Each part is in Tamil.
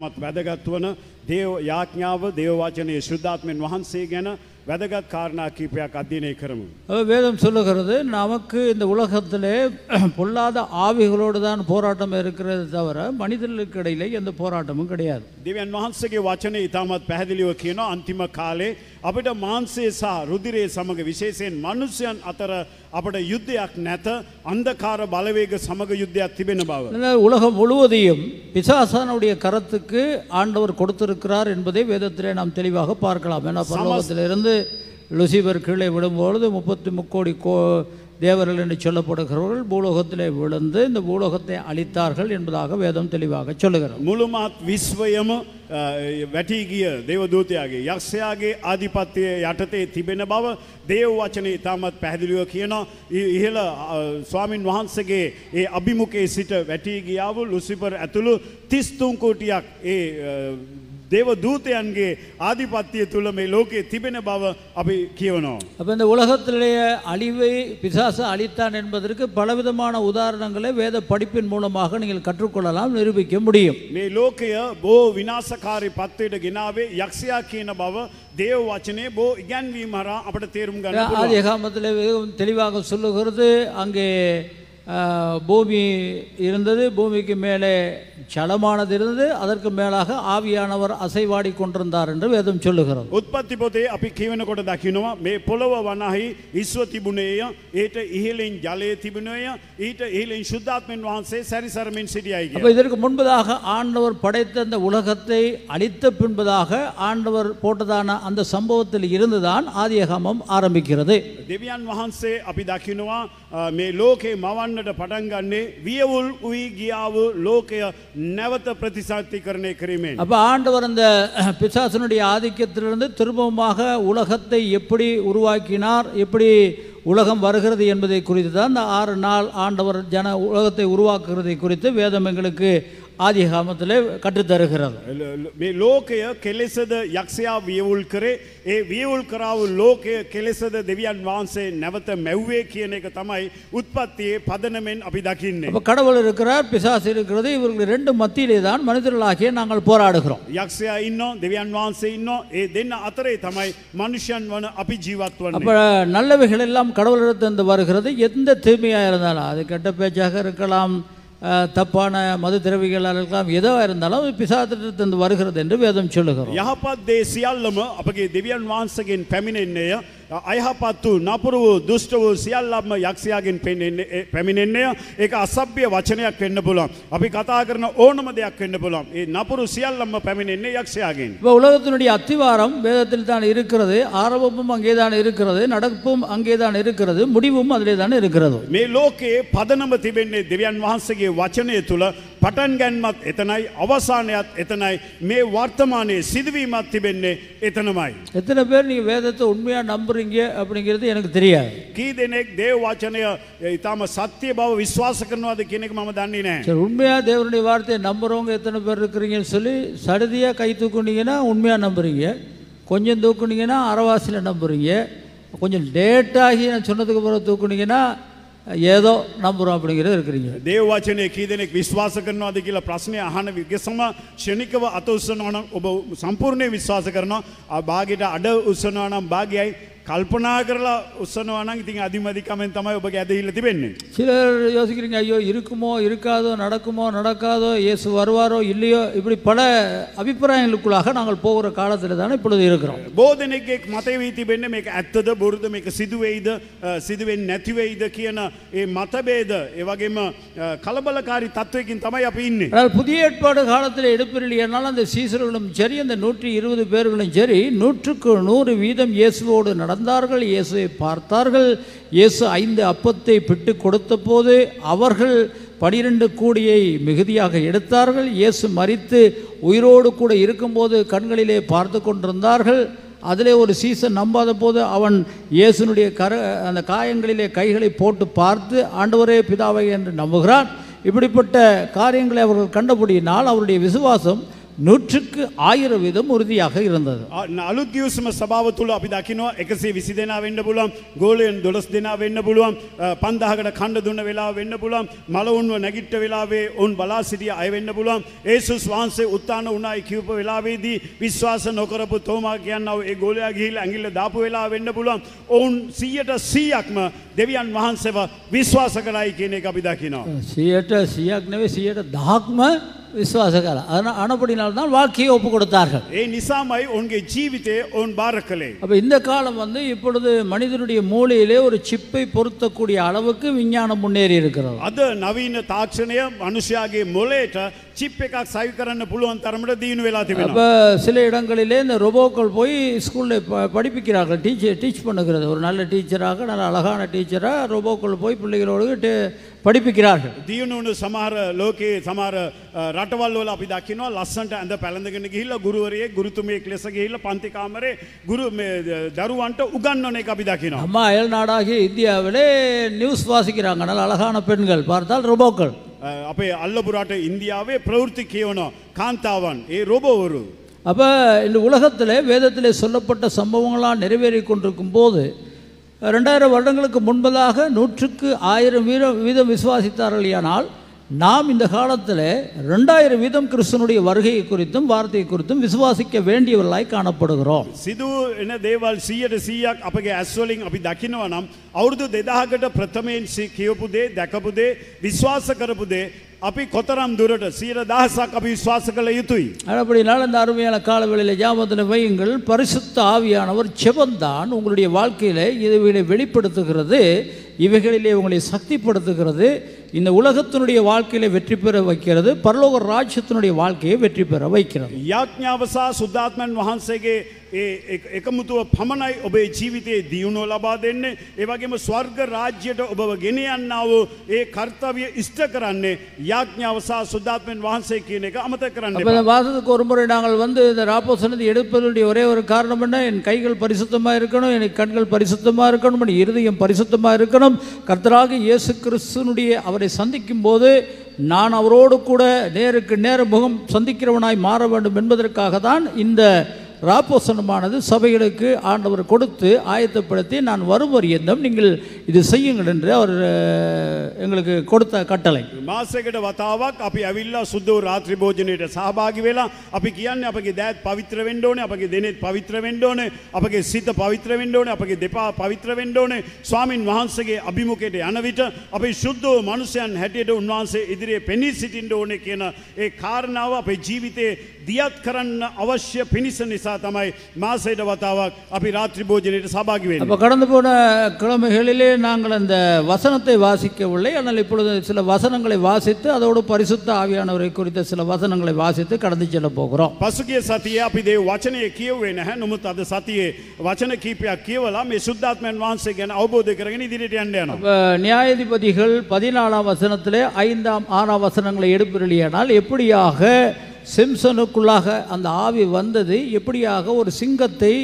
මත් වැදගත් වන දේව යාඥාව දේවවාචනයේ ශුද්ධාත්මෙන් වහන්සේ ගැන වැදගත් කාරණා කීපයක් අධ්‍යනය කරමු. அஹ் வேதம் சொல்லுகிறது நமக்கு இந்த உலகத்திலே பொல்லாத ஆவிகளோடு தான் போராட்டம் இருக்கிறது தவிர மனிதர்களுக்கு இடையிலே எந்த போராட்டமும் கிடையாது දෙවන් වහන්සේගේ වචනය ඉතාමත් පැහැදිලිව කියන අන්තිම කාලේ අපිට මාන්සේ සහ රුදිරේ සමඟ විශේෂයෙන් මනුස්්‍යයන් අතර අපට යුද්ධයක් නැත අන්දකාර බලවේග සමඟ යුද්ධයක් තිබෙන බව. அதனால் உலகம் முழுவதையும் பிசாசானுடைய கரத்துக்கு ஆண்டவர் கொடுத்திருக்கிறார் என்பதை வேதத்திலே நாம் தெளிவாக பார்க்கலாம் ஏன்னா பரலோகத்திலிருந்து லுசிபர் கீழே விடும்பொழுது முப்பத்தி முக்கோடி கோ தேவர்கள் என்று சொல்லப்படுகிறவர்கள் பூலோகத்திலே விழுந்து இந்த பூலோகத்தை அழித்தார்கள் என்பதாக வேதம் தெளிவாக சொல்லுகிறது මුළුමත් විශ්වයම අ, වැටී ගිය දේවදූතයාගේ යක්ෂයාගේ ආධිපත්‍යය යටතේ තිබෙන බව දේව වචනය ඉතාමත් පැහැදිලිව කියන ඉහළ අ, ස්වාමින් වහන්සගේ ඒ අභිමුකේ සිට වැටී ගියාව ලුසිපර් ඇතුළු තිස්තුන්කෝටියක් ඒ අ, දේව දූතයන්ගේ ආධිපත්තිය තුළ මේ ලෝකයේ තිබෙන බව අපි කියවනවා. அப்போ இந்த உலகத்திலேயே அழிவை பிசாசு அழித்தான் என்பதற்கு பலவிதமான உதாரணங்களை வேத படிப்பின் மூலமாக நீங்கள் கற்றுக்கொள்ளலாம் நிரூபிக்க முடியும் මේ ලෝකය බෝ විනාසකාරි පත්වයට ගෙනාවේ යක්ෂයා කියන බව දේව වචනය බෝ ඉගැන්වීම හරා අපට තේරුම් ගන්න පුළුවන්. ஆதி காமத்தில் மிகவும் தெளிவாக சொல்லுகிறது அங்கே ஆ, பூமி இருந்தது பூமிக்கு மேலே சலமானது இருந்தது அதற்கு மேலாக ஆவியானவர் அசைவாடி கொண்டிருந்தார் என்று வேதம் சொல்லுகிறது උත්පත්ති පොතේ අපි කියවනකොට දකිනවා මේ පොළොව වනහි ඉස්ව තිබුණේය ඒට ඉහලින් ජලය තිබුණේය ඊට ඉහලින් ශුද්ධාත්මෙන් වහන්සේ සැරිසරමින් සිටියයි அப்போ இதற்கு முன்பதாக ஆண்டவர் படைத்த அந்த உலகத்தை அழித்த பின்பதாக ஆண்டவர் போட்டதான அந்த சம்பவத்தில் இருந்துதான் ஆதியகாமம் ஆரம்பிக்கிறது දෙවියන් වහන්සේ අපි දකිනවා අ, මේ ලෝකේ මවන්නට පටන් ගන්නේ වියවුල් උයි ගියාව ලෝකය නැවත ප්‍රතිසාති කරණය කිරීමෙන්. அப்போ ஆண்டவர் அந்த பிசாசனுடைய ஆதிக்கத்திலிருந்து திரும்பமாக உலகத்தை எப்படி உருவாக்கினார் எப்படி உலகம் வருகிறது என்பதை குறித்து தான் இந்த ஆறு நாள் ஆண்டவர் ஜன உலகத்தை உருவாக்குறதை குறித்து வேதம் எங்களுக்கு ஆதிகாமத்திலே கற்றுத்தருகிறது ල- ල- මේ ලෝකය කෙලෙසද යක්ෂයා වියවුල් කරේ ඒ වියවුල් කරාව ලෝකය කෙලෙසද දෙවියන් වහන්සේ නැවත මැව්වේ කියන එක තමයි උත්පත්තියේ පදනමෙන් අපි දකින්නේ. அப்போ கடவுள் இருக்கிறார் பிசாசு இருக்கிறது இவர்கள் ரெண்டு மத்தியிலே தான் மனிதர்களாகிய நாங்கள் போராடுகிறோம் යක්ෂයා ඉන්න දෙවියන් වහන්සේ ඉන්න ඒ දෙන්න අතරේ තමයි මනුෂ්‍යන් වන අපි ජීවත් වන්නේ. அப்போ நல்லவைகள் எல்லாம் கடவுளிடத்திலிருந்து வருகிறது எந்த தீமையாக இருந்தாலும் அது கெட்ட பேச்சாக இருக்கலாம் அஹ், தப்பான மது திரவிகளாக இருக்கலாம் எதுவாக இருந்தாலும் அது பிசாத்திலிருந்து வருகிறது என்று வேதம் சொல்லுகிறோம் යහපත් දේ සියල්ලම අපගේ දෙවියන් වහන්සගෙන් පැමිණෙන්නේය අයහපත් වූ නපුරු වූ දුෂ්ට වූ සියල්ලම්ම යක්ෂයාගෙන් පෙන්න්නේ පැමිණෙන්නේය ඒක අසභ්‍ය වචනයක් වෙන්න පුළුවන්. අපි කතා කරන ඕනම දෙයක් වෙන්න පුළුවන්. ඒ නපුරු සියල්ලම්ම පැමිණෙන්නේ යක්ෂයාගෙන්. இப்போ உலகத்தினுடைய அத்திவாரம் வேதத்தில் தான் இருக்கிறது ஆரம்பமும் அங்கே தான் இருக்கிறது நடப்பும் அங்கே தான் இருக்கிறது முடிவும் அதிலே தான் இருக்கிறது මේ ලෝකයේ පදනම තිබෙන්නේ දෙවියන් වහන්සේගේ වචනය තුළ පටන් ගැන්මත් එතනයි අවසානයත් එතනයි මේ වර්තමානයේ සිදුවීමත් තිබෙන්නේ එතනමයි. எத்தனை பேர் நீங்கள் வேதத்தை உண்மையாக நம்புறீங்க அப்படிங்கிறது எனக்கு தெரியாது කී දෙනෙක් දේව වචනය ඉතාම සත්‍යය බව විශ්වාස කරනවාද කෙනෙක් මම දන්නේ නෑ. சரி உண்மையாக தேவனுடைய வார்த்தையை நம்புறவங்க எத்தனை பேர் இருக்கிறீங்கன்னு சொல்லி சடுதியாக கை தூக்குனீங்கன்னா உண்மையாக நம்புறீங்க கொஞ்சம் தூக்குனீங்கன்னா அறவாசியில் நம்புறீங்க கொஞ்சம் லேட்டாகி நான் சொன்னதுக்கு பிறகு தூக்குனீங்கன்னா ඒදෝ නම්බුර අපිගෙන ඉරකරීම. දේවචනය කීදෙනෙක් විශ්වාස කරනවාද කියලා ප්‍රශ්නය අහන විගසම ෂණිකව අත උස්සනවා නම් ඔබ සම්පූර්ණයෙන් විශ්වාස කරනවා. ආ භාගයට අඩ උස්සනවා නම් භාගයයි කල්පනා කරලා උත්සනවනම් ඉතින් අධිමධිකමෙන් තමයි ඔබ ඇදහිල්ල තිබෙන්නේ. சிலர் யோசிக்கிறீங்க ஐயோ இருக்குமோ இருக்காதோ நடக்குமோ நடக்காதோ இயேசு வருவாரோ இல்லையோ இப்படி பல அபிப்பிராயங்களுக்குள்ளாக நாங்கள் போகிற காலத்தில் தானே இப்பொழுது இருக்கிறோம் බෝධනෙක් මතවී තිබෙන්නේ මේක ඇත්තද බොරුද මේක සිදුවෙයිද අ, සිදුවෙන් නැතිවෙයිද කියන ඒ මතබේද ඒවගේම අ, කලබලකාරි තත්වයකින් තමයි අපි ඉන්නේ. ஆனால் புதிய ஏற்பாடு காலத்தில் எடுப்பில்லையானால் அந்த சீசர்களும் சரி அந்த நூற்றி இருபது பேர்களும் சரி நூற்றுக்கு நூறு வீதம் இயேசுவோடு நடந்தார்கள் இயேசுவை பார்த்தார்கள். இயேசு ஐந்து அப்பத்தை பிட்டு கொடுத்தபோது அவர்கள் பனிரெண்டு கூடியை மிகுதியாக எடுத்தார்கள். இயேசு மறித்து உயிரோடு கூட இருக்கும்போது கண்களிலே பார்த்து கொண்டிருந்தார்கள். அதிலே ஒரு சீசன் நம்பாத போது அவன் இயேசுனுடைய கர அந்த காயங்களிலே கைகளை போட்டு பார்த்து ஆண்டவரே பிதாவை என்று நம்புகிறான். இப்படிப்பட்ட காரியங்களை அவர்கள் கண்டபடியினால் அவருடைய விசுவாசம் නුට්‍රක ආයර විදම් ෘදියක ඉරඳද. අලුත්ගියවසම සභාවතුළ අපි දකිනවා එකසේ විසි දෙනා වෙන්න පුළුවන් ගෝලයෙන් දොලස් දෙනා වෙන්න පුළුවන් පන්දහකට කණ්ඩ දුන්න වෙලා වෙන්න පුළුවන් මලවුන්ව නැගිට්ට වෙලාවේ ඔවන් බලා සිටිය අයවෙන්න පුළුවන් ඒසුස් වහන්සේ උත්තාන උනායි කිව්ප වෙලාවේදී විශ්වාස නොකරපු තෝමා කියන්නව ඒ ගෝලයා ගිහිල් ඇඟිල්ල දාපු වෙලා වෙන්න පුළුවන් ඔවුන් සීයට සීයක්ම දෙවියන් වහන්සේව විශ්වාස කරයි කියන එක අපි දකිනවා. සියයට සියක් නෙවේ සියයට දහක්ම விசுவாசக்கார அதனால் ஆனப்படினால்தான் வாழ்க்கையை ஒப்பு கொடுத்தார்கள் ඒ නිසාමයි ඔවුන්ගේ ජීවිතය ඔවුන් බාර කළේ அப்போ இந்த காலம் வந்து இப்பொழுது மனிதனுடைய மூளையிலே ஒரு சிப்பை பொருத்தக்கூடிய அளவுக்கு விஞ்ஞானம் முன்னேறி இருக்கிறது අද නවීන තාක්ෂණය මනුෂ්‍යයාගේ මොලේට චිප් එකක් සවි කරන්න පුළුවන් තරමට දීනු වෙලා තිබෙනවා. அப்போ சில இடங்களிலே இந்த ரொபோக்கள் போய் ஸ்கூலில் ப படிப்பிக்கிறார்கள் டீச்சர் டீச் பண்ணுகிறது ஒரு நல்ல டீச்சராக நல்ல அழகான டீச்சராக ரொபோக்கள் போய் பிள்ளைகளோடு டே- படிப்பிக்கிறார்கள் දියුණුණු සමහර ලෝකයේ සමහර අ, රටවල් වල අපි දකිනවා ලස්සන්ට ඇඳ පැළඳගෙන ගිහිල්ලා ගුරුවරයෙක් ගුරුතුමියෙක් ලෙස ගිහිල්ලා පන්ති කාමරේ ගුරු මේ දරුවන්ට උගන්වන එක අපි දකිනවා. அம்மா அயல் நாடாகிய இந்தியாவிலே நியூஸ் வாசிக்கிறாங்க நல்ல அழகான பெண்கள் பார்த்தால் ரொபோக்கள் අ, අපේ අල්ලපුරට ඉන්දියාවේ ප්‍රවෘත්ති කියවනවා කාන්තාවන් ඒ රොබෝවරු. அப்போ இந்த உலகத்தில் வேதத்திலே சொல்லப்பட்ட சம்பவங்களாக நிறைவேறி கொண்டிருக்கும் போது ரெண்டாயிரம் வருடங்களுக்கு முன்பதாக நூற்றுக்கு ஆயிரம் வீதம் வீதம் விசுவாசித்தார்களானால் நாம் இந்த காலத்தில் ரெண்டாயிரம் வீதம் கிறிஸ்தனுடைய வருகை குறித்தும் வார்த்தை குறித்தும் விசுவாசிக்க வேண்டியவர்களாய் காணப்படுகிறோம் සිදු එන දේවල් සීයට සීයක් අපගේ ඇස්වලින් අපි දකිනවා නම් අවුරුදු දෙදාහකට ප්‍රථමයෙන් සි- කියවපු දේ දැකපු දේ විශ්වාස කරපු දේ අපි කොතරම් දුරට සීර දහසක් අපි විශ්වාස කළ යුතුයි. அப்படினால் இந்த அருமையான காலவெளியில் ஜாமத்தில் வையுங்கள் பரிசுத்த ஆவியானவர் செபந்தான் உங்களுடைய வாழ்க்கையில் இவைகளை வெளிப்படுத்துகிறது இவைகளிலே உங்களை சக்திப்படுத்துகிறது இந்த உலகத்தினுடைய வாழ்க்கையில வெற்றி பெற வைக்கிறது பரலோக ராஜ்யத்தினுடைய வாழ்க்கையை வெற்றி பெற வைக்கிறது යාඥාව සහ සුද්ධාත්මන් වහන්සේගේ ඒ එක- එකමුතුව පමණයි ඔබේ ජීවිතයේ දියුණුව ලබා දෙන්නේ ඒවගේම ස්වර්ග රාජ්‍යයට ඔබව ගෙන යන්නා වූ ඒ කර්තව්‍ය ඉෂ්ට කරන්නේ යාඥාව සහ සුද්ධාත්මන් වහන්සේ කියන එක අමත කරන්න அப்போ එපා. இந்த மாதத்துக்கு ஒரு முறை நாங்கள் வந்து இந்த ராப்போசனத்தை எடுப்பதனுடைய ஒரே ஒரு காரணம் என்ன என் கைகள் பரிசுத்தமாக இருக்கணும் என் கண்கள் பரிசுத்தமாக இருக்கணும் என் இருதயம் பரிசுத்தமாக இருக்கணும் கர்த்தராக இயேசு கிறிஸ்துனுடைய அவரை சந்திக்கும் போது நான் அவரோடு கூட நேருக்கு நேர முகம் சந்திக்கிறவனாய் மாற வேண்டும் என்பதற்காக தான் இந்த ராப்போசனமானது சபைகளுக்கு ஆண்டவர் கொடுத்து ஆயத்தப்படுத்தி நான் வரும் வரியந்தம் நீங்கள் இது செய்யுங்கள் என்று அவர் அஹ், எங்களுக்கு கொடுத்த கட்டளை මාසකට වතාවක් අපි ඇවිල්ලා සුද්ද රාත්‍රි භෝජනයට සහභාගි වෙලා අපි කියන්නේ අපගේ දෑත් පවිත්‍ර වෙන්න ඕනේ අපගේ දෙනෙත් පවිත්‍ර වෙන්න ඕනේ අපගේ සිත පවිත්‍ර වෙන්න ඕනේ අපගේ දෙපා පවිත්‍ර වෙන්න ඕනේ ස්වාමින් වහන්සේගේ අභිමුඛයට යන විට අපි ශුද්ධ වූ මනුෂ්‍යයන් හැටියට උන්වහන්සේ ඉදිරියේ පෙනී සිටින්න ඕනේ කියන ඒ කාරණාව අපේ ජීවිතේ දියත් කරන්න අවශ්‍ය පිණිස නිසා තමයි මාසයට වතාවක් අපි රාත්‍රි භෝජනයට සහභාගි වෙන්නේ அப்போ கடந்து போன கிழமைகளிலே நாங்கள் அந்த வசனத்தை வாசிக்கவில்லை ஆனால் இப்பொழுது சில வசனங்களை வாசித்து அதோடு பரிசுத்த ஆவியானவரை குறித்த சில வசனங்களை வாசித்து கடந்து செல்ல போகிறோம் පසුගිය සතිය අපි දේ වචනය කියවේ නැහැ නොමුත් අද සතියේ වචන කීපයක් කියවලා මේ සුද්ධාත්මයන් වහන්සේ ගැන අවබෝධ කරගෙන ඉදිරියට යන්න යනවා. அப்போ நியாயாதிபதிகள் பதினாலாம் வசனத்திலே ஐந்தாம் ஆறாம் வசனங்களை எடுப்பிரலியானால் எப்படியாக சிம்சனுக்குள்ளாக அந்த ஆவி வந்தது. எப்படியாக ஒரு சிங்கத்தை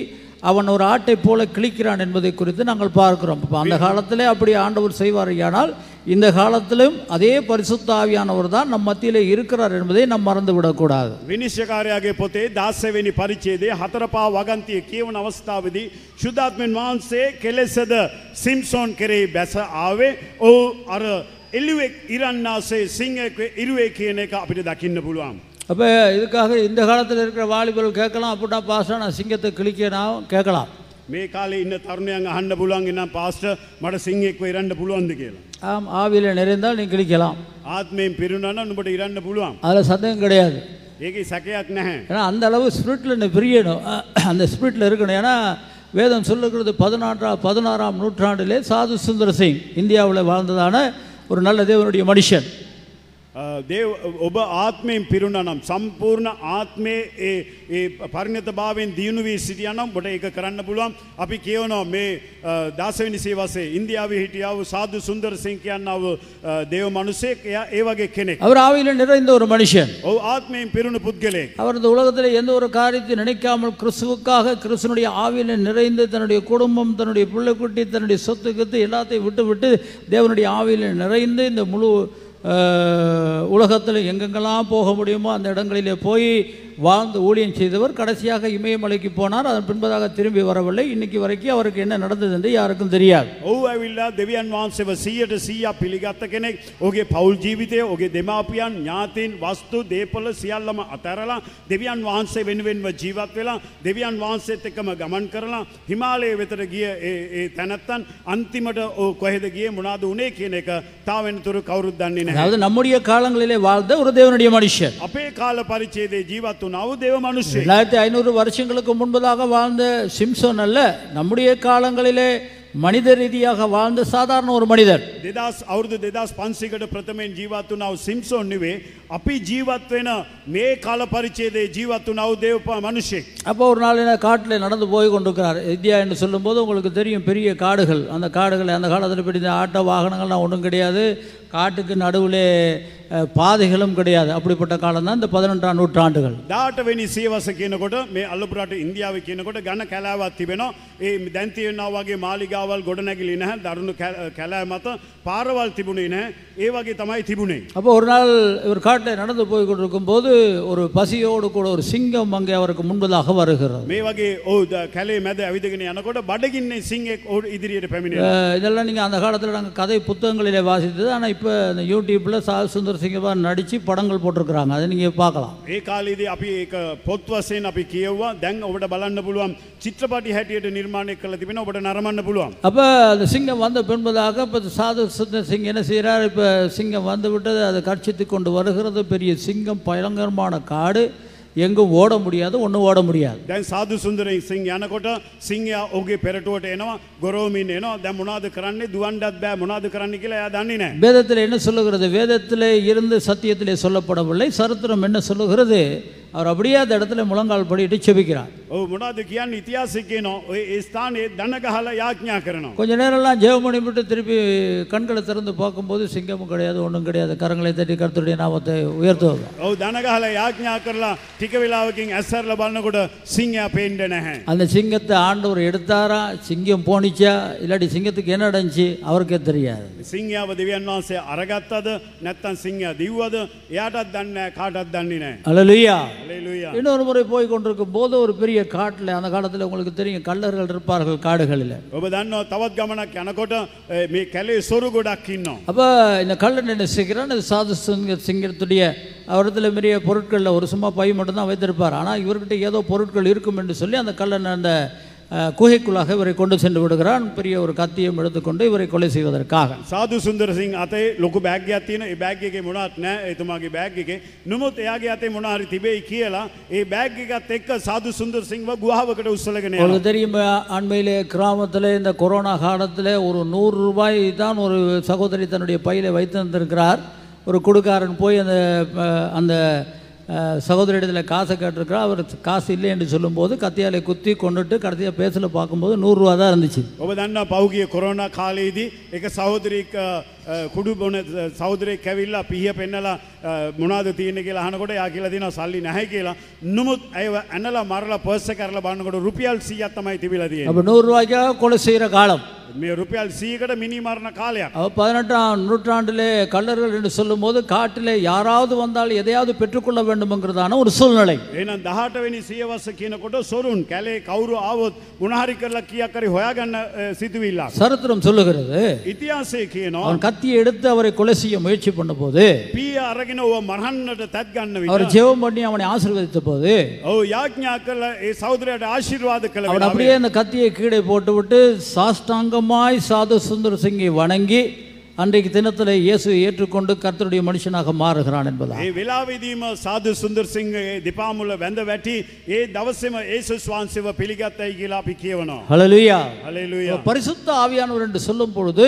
அவன் ஒரு ஆட்டை போல கிழிக்கிறான் என்பதை குறித்து நாங்கள் பார்க்கிறோம். இப்போ அந்த காலத்தில் அப்படி ஆண்டவர் செய்வார். ஆனால் இந்த காலத்திலும் அதே பரிசுத்த ஆவியானவர் தான் நம் மத்தியில் இருக்கிறார் என்பதை நம் நாம் மறந்துவிடக்கூடாது ವಿನಿಶ್ಯಕಾರಿಯಾಗಿ ಪೋತೆ ದಾಸವೇನಿ ಪರಿಚಯದೆ ಹತರಪ ವಗಂತಿ ಕೇವನ ಅವಸ್ಥಾವಿಧಿ ಶುದ್ಧಾತ್ಮನ್ ಮಾನ್ಸೆ ಕೆಲಸದ ಸಿಮ್ಸೋನ್ ಕೆರೆ ಬೆಸ ಆವೆ ಓ ಅರ ಎಲ್ಲಿವೆ ಇರನ್ನಾಸೆ ಸಿಂಗಕ್ಕೆ ಇರುವೆ ಕೇನಕ ಅಪಿಟ ದಕಿನ್ನ ಪುಳುವಾಂ அப்போ இதுக்காக இந்த காலத்தில் இருக்கிற வாலிபர்கள் கேட்கலாம் அப்படின்னா பாஸ்டா நான் சிங்கத்தை கிழிக்கணும் கேட்கலாம் මේ කාලේ ඉන්න තරුණයන් අහන්න පුළුවන් නම් පාස්ට මට සිංහෙක්ව ඉරන්න පුළුවන්ද කියලා. ஆம் ஆவியில் நிறைந்தால் நீ கிழிக்கலாம் ආත්මයෙන් පිරුණන නුඹට ඉරන්න පුළුවන්. அதில் சந்தேகம் கிடையாது ඒක සැකයක් නැහැ. ஏன்னா அந்த அளவு ஸ்பிரிட்டில் நீ பிரியணும் அந்த ஸ்பிரிட்டில் இருக்கணும் ஏன்னா வேதம் சொல்லுகிறது பதினாற்றா பதினாறாம் நூற்றாண்டிலே சாது சுந்தர சிங் இந்தியாவில் வாழ்ந்ததான ஒரு நல்ல தேவனுடைய மனுஷன் දේව ඔබ ආත්මයෙන් පිරුණ නම් සම්පූර්ණ ආත්මේ ඒ ඒ පරිණත භාවෙන් දියුණු වී සිටියනම් බොට ඒක කරන්න පුළුවන් අපි කියවනවා මේ දාසවනි සේවසේ ඉන්දියාවේ හිටියාව සාදු සුන්දර සිං කියන්නාව දේව මනුසෙක් එයා ඒ වගේ කෙනෙක්. அவர் ஆவியில் நிறைந்த ஒரு மனுஷன் ඔහු ආත්මයෙන් පිරුණු පුද්ගලයෙක්. அவர் இந்த உலகத்தில் எந்த ஒரு காரியத்தை நினைக்காமல் கிறிஸ்துவுக்காக கிறிஸ்துனுடைய ஆவியில் நிறைந்து தன்னுடைய குடும்பம் தன்னுடைய பிள்ளைக்குட்டி தன்னுடைய சொத்து கத்து எல்லாத்தையும் விட்டு விட்டு தேவனுடைய ஆவியில் நிறைந்து இந்த முழு அஹ், உலகத்தில் எங்கெங்கெல்லாம் போக முடியுமோ அந்த இடங்களிலே போய் வாழ்ந்து ஊழியம் செய்தவர் கடைசியாக இமயமலைக்கு போனார் அதன் பின்பதாக திரும்பி வரவில்லை இன்னைக்கு வரைக்கும் அவருக்கு என்ன நடந்தது என்று யாருக்கும் தெரியாது ඔහු ඇවිල්ලා දෙවියන් වහන්සේව සීයට සීයා පිළිගත්ත කෙනෙක් ඔගේ පවුල් ජීවිතය ඔගේ දෙමාපියන් ඥාතීන් වස්තු දේපොල සියල්ලම අතැරලා දෙවියන් වහන්සේ වෙනුවෙන්ව ජීවත් වෙලා දෙවියන් වහන්සේත් එක්කම ගමන් කරලා හිමාලය වෙතට ගිය ඒ ඒ තැනැත්තන් අන්තිමට ඕ කොහෙද ගිය මොනාද වනේ කියන එක තාවෙනතුරු කවුරුත් දන්නේ නැහැ. அதாவது நம்முடைய காலங்களிலே வாழ்ந்த ஒரு தேவனுடைய மனுஷன் අපේ කාල පරිච්ඡේදයේ ජීවත් துணாவு தேவ மனுஷன். ஐநூறு வருஷங்களுக்கு முன்பதாக வாழ்ந்த சிம்சோன் அல்ல நம்முடைய காலங்களிலே மனித ரீதியாக வாழ்ந்த சாதாரண ஒரு மனிதர். ದೇದಾಸ್ அவரது ದೇದಾಸ್ ಪಾನ್ಸಿಗಡ ಪ್ರಥಮೆ ஜீவாத்து நாவ் ಸಿಂಸೋನ್ ನೀವೆ ಅಪಿ ಜೀವಾತ್ವೇನ ಮೇ ಕಾಲ ಪರಿಚಯದ ಜೀவாத்து ನಾವು தேவ மனுஷே. அப்போ ஒரு நாள் என்ன காட்டில் நடந்து போய் கொண்டிருக்கிறார். இந்தியா என்று சொல்லும்போது உங்களுக்கு தெரியும் பெரிய காடுகள். அந்த காடுகள் அந்த காலத்தில் பிடித்த ஆட்டோ வாகனங்கள்லாம் ஒன்றும் கிடையாது. காட்டுக்கு நடுவில் அஹ், பாதைகளும் கிடையாது அப்படிப்பட்ட காலம் தான் இந்த பதினொன்றாம் நூற்றாண்டுகள் දාටවෙනි සියවස කියනකොට මේ අල්ලපුරට ඉන්දියාව කියනකොට ගන්න කැලාවත් තිබෙනවා ඒ දැන්තියෙන්නා වගේ මාලිගාවල් ගොඩනැගිලි නැහැ දරුණු කැ- කැලෑ මත පාරවල් තිබුණේ නැහැ ඒ වගේ තමයි තිබුණේ. அப்போ ஒரு நாள் இவர் காட்டில் நடந்து போய் கொண்டிருக்கும் போது ஒரு பசியோடு கூட ஒரு சிங்கம் அங்கே அவருக்கு முன்பதாக வருகிறது මේ වගේ ඕ කැලේ මැද ඇවිදගෙන යනකොට බඩගින්නේ සිංහෙක් ඔහු ඉදිරියට පැමිණෙන. அஹ், இதெல்லாம் நீங்கள் அந்த காலத்தில் நாங்கள் கதை புத்தகங்களிலே வாசித்தது ஆனால் இப்போ இந்த யூடியூப்பில் சா சுந்தர் சிங்கமாக நடித்து படங்கள் போட்டிருக்கிறாங்க அதை நீங்கள் பார்க்கலாம் ඒ කාලේදී අපි ඒක පොත් වශයෙන් අපි කියව්වා දැන් ඔබට බලන්න පුළුවන් චිත්‍රපටි හැටියට නිර්මාණය කළ තිබෙන ඔබට නරඹන්න පුළුවන්. அப்போ அந்த சிங்கம் வந்த பின்பதாக இப்போ சாது சுந்தர் சிங் என்ன செய்கிறார் இப்போ சிங்கம் வந்து விட்டது அதை கட்சித்து கொண்டு வருகிறது பெரிய சிங்கம் பயங்கரமான காடு எங்கும் ஓட முடியாது ஒன்றும் ஓட முடியாது දැන් සාදු සුන්දරයි සිං යනකොට සිංහයා ඔහුගේ පෙරටුවට එනවා ගොරෝමින් එනවා දැන් මොනවද කරන්නේ දුවන්නත් බෑ මොනවද කරන්න කියලා එයා දන්නේ නැහැ. வேதத்தில் என்ன சொல்லுகிறது வேதத்திலே இருந்து சத்தியத்திலே சொல்லப்படவில்லை சரித்திரம் என்ன சொல்லுகிறது அவர் அப்படியே அந்த இடத்துல முழங்கால் படிட்டு செபிக்கிறார். ஓ முனாதுக்கியான் இத்தியாசிக்கணும் ஸ்தான் தனகஹால யாக்ஞா கரணும் கொஞ்ச நேரம்லாம் ஜெயம் பண்ணிவிட்டு திருப்பி கண்களை திறந்து பார்க்கும்போது சிங்கமும் கிடையாது ஒன்றும் கிடையாது. கரங்களை தட்டி கருத்துடைய நாமத்தை உயர்த்துவது ஓ தனகஹால யாக்ஞா கரலாம் டிக்கவிலாவுக்கு எஸ்ஆர்ல பாலன கூட சிங்கா பெயிண்டனே அந்த சிங்கத்தை ஆண்டவர் எடுத்தாரா? சிங்கம் போனிச்சா? இல்லாட்டி சிங்கத்துக்கு என்ன அடைஞ்சி அவருக்கே தெரியாது. சிங்கம் சிங்காவ திவ்யன்னாசே அரகத்தது நெத்தன் சிங்க திவ்வது ஏட்டத் தண்ணே காட்டத் தண்ணினே அலலுயா දන්නේ නැහැ. Hallelujah hallelujah. இன்னொரு முறை போய் கொண்டிருக்கும் போது ஒரு பெரிய காட்டில் அந்த காலத்தில் உங்களுக்கு தெரியும் கள்ளர்கள் இருப்பார்கள் காடுகளில் ඔබ දන්නවා තවත් ගමනක් යනකොට ඒ මේ කැලේ සොරු ගොඩක් ඉන්නවා. அப்போ இந்த கள்ளன் என்ன செய்கிறான் இந்த சாது சிங்க சிங்கத்துடைய அவரத்தில் பெரிய பொருட்களில் ஒரு சும்மா பை மட்டும்தான் வைத்திருப்பார் ஆனால் இவர்கிட்ட ஏதோ பொருட்கள் இருக்கும் என்று சொல்லி அந்த கள்ளன் அந்த அஹ், குகைக்குள்ளாக இவரை கொண்டு சென்று விடுகிறான் பெரிய ஒரு கத்தியம் எடுத்துக்கொண்டு இவரை கொலை செய்வதற்காக සාදු සුන්දර සිං අතේ ලොකු බෑග්යක් තියෙන ඒ බෑග් එකේ මොනවත් නැහැ එතුමාගේ බෑග් එකේ. නමුත් එයාගේ අතේ මොන හරි තිබෙයි කියලා ඒ බෑග් එකත් එක්ක සාදු සුන්දර සිංව ගුහාවකට උස්සලගෙන යනවා. உங்களுக்கு தெரியும் அண்மையிலே கிராமத்தில் இந்த கொரோனா காலத்தில் ஒரு நூறு ரூபாய் தான் ஒரு சகோதரி தன்னுடைய பையில வைத்திருந்திருக்கிறார் ஒரு குடுக்காரன் போய் அந்த அஹ், அந்த அஹ், சகோதரியிடத்தில் காசை கேட்டிருக்கிறார் அவர் காசு இல்லை என்று சொல்லும்போது கத்தியாலை குத்தி கொண்டுட்டு கடைசியாக பேசல பார்க்கும்போது நூறுரூவா தான் இருந்துச்சு ඔබ දන්න පෞගිය කොරෝනා කාලයේදී එක සහෝදරයෙක් අ, අ, කුඩු බොන සහෝදරයෙක් කැවිල්ලා පිහිය පෙන්නලා අ, මොනවද තියෙන්නේ කියලා අහනකොට යා කියලා දෙනවා සල්ලි නැහැ කියලා. නමුත් ඇයව ඇනලා මරලා පර්ස් එක කරලා බලනකොට රුපියල් 100ක් තමයි තිබිලා තියෙන්නේ. அப்போ நூறுரூவாய்க்காக கொலை செய்கிற காலம் මේ රුපියල් 100කට මිනි මරණ කාලයක්. அப்போ பதினெட்டாம் நூற்றாண்டிலே கள்ளர்கள் என்று சொல்லும்போது காட்டிலே யாராவது வந்தால் எதையாவது பெற்றுக்கொள்ள வேண்டும்ங்கிறதான ஒரு சூழ்நிலை එහෙනම් 18 වෙනි සියවස කියනකොට සොරුන් කැලේ කවුරු ආවොත් මොනහරි කරලා කීයක් හරි හොයාගන්න අ, සිතුවිල්ලක්. சரித்திரம் சொல்லுகிறது ඉතිහාසයේ කියනවා அவன் கத்தியை எடுத்து அவரை கொலை செய்ய முயற்சி பண்ணும்போது පීය අරගෙන ඔව මරන්නට තැත් ගන්න அவர் විට ஜெபம் பண்ணி அவனை ஆசீர்வதித்த போது ඔව් යාඥා කළ ඒ සහෝදරයාට ආශිර්වාද කළ அவன் වෙලාවේ அப்படியே அந்த கத்தியை கீழே போட்டுவிட்டு சாஷ்டாங்கமாய் சாது சுந்தர சிங்கை வணங்கி அன்றைக்கு தினத்தில் இயேசுவை ஏற்றுக்கொண்டு கர்த்தருடைய மனுஷனாக மாறுகிறான் என்பதா ඒ වෙලාවේදීම සාදු සුන්දර සිංහ ඒ දෙපා මුල වැඳ වැටි ඒ දවසේම ඒසුස් වහන්සේව පිළිගත්තයි කියලා අපි කියවනවා. ஹalleluya හලෙලූයා. பரிசுத்த ஆவியானவர் என்று சொல்லும் பொழுது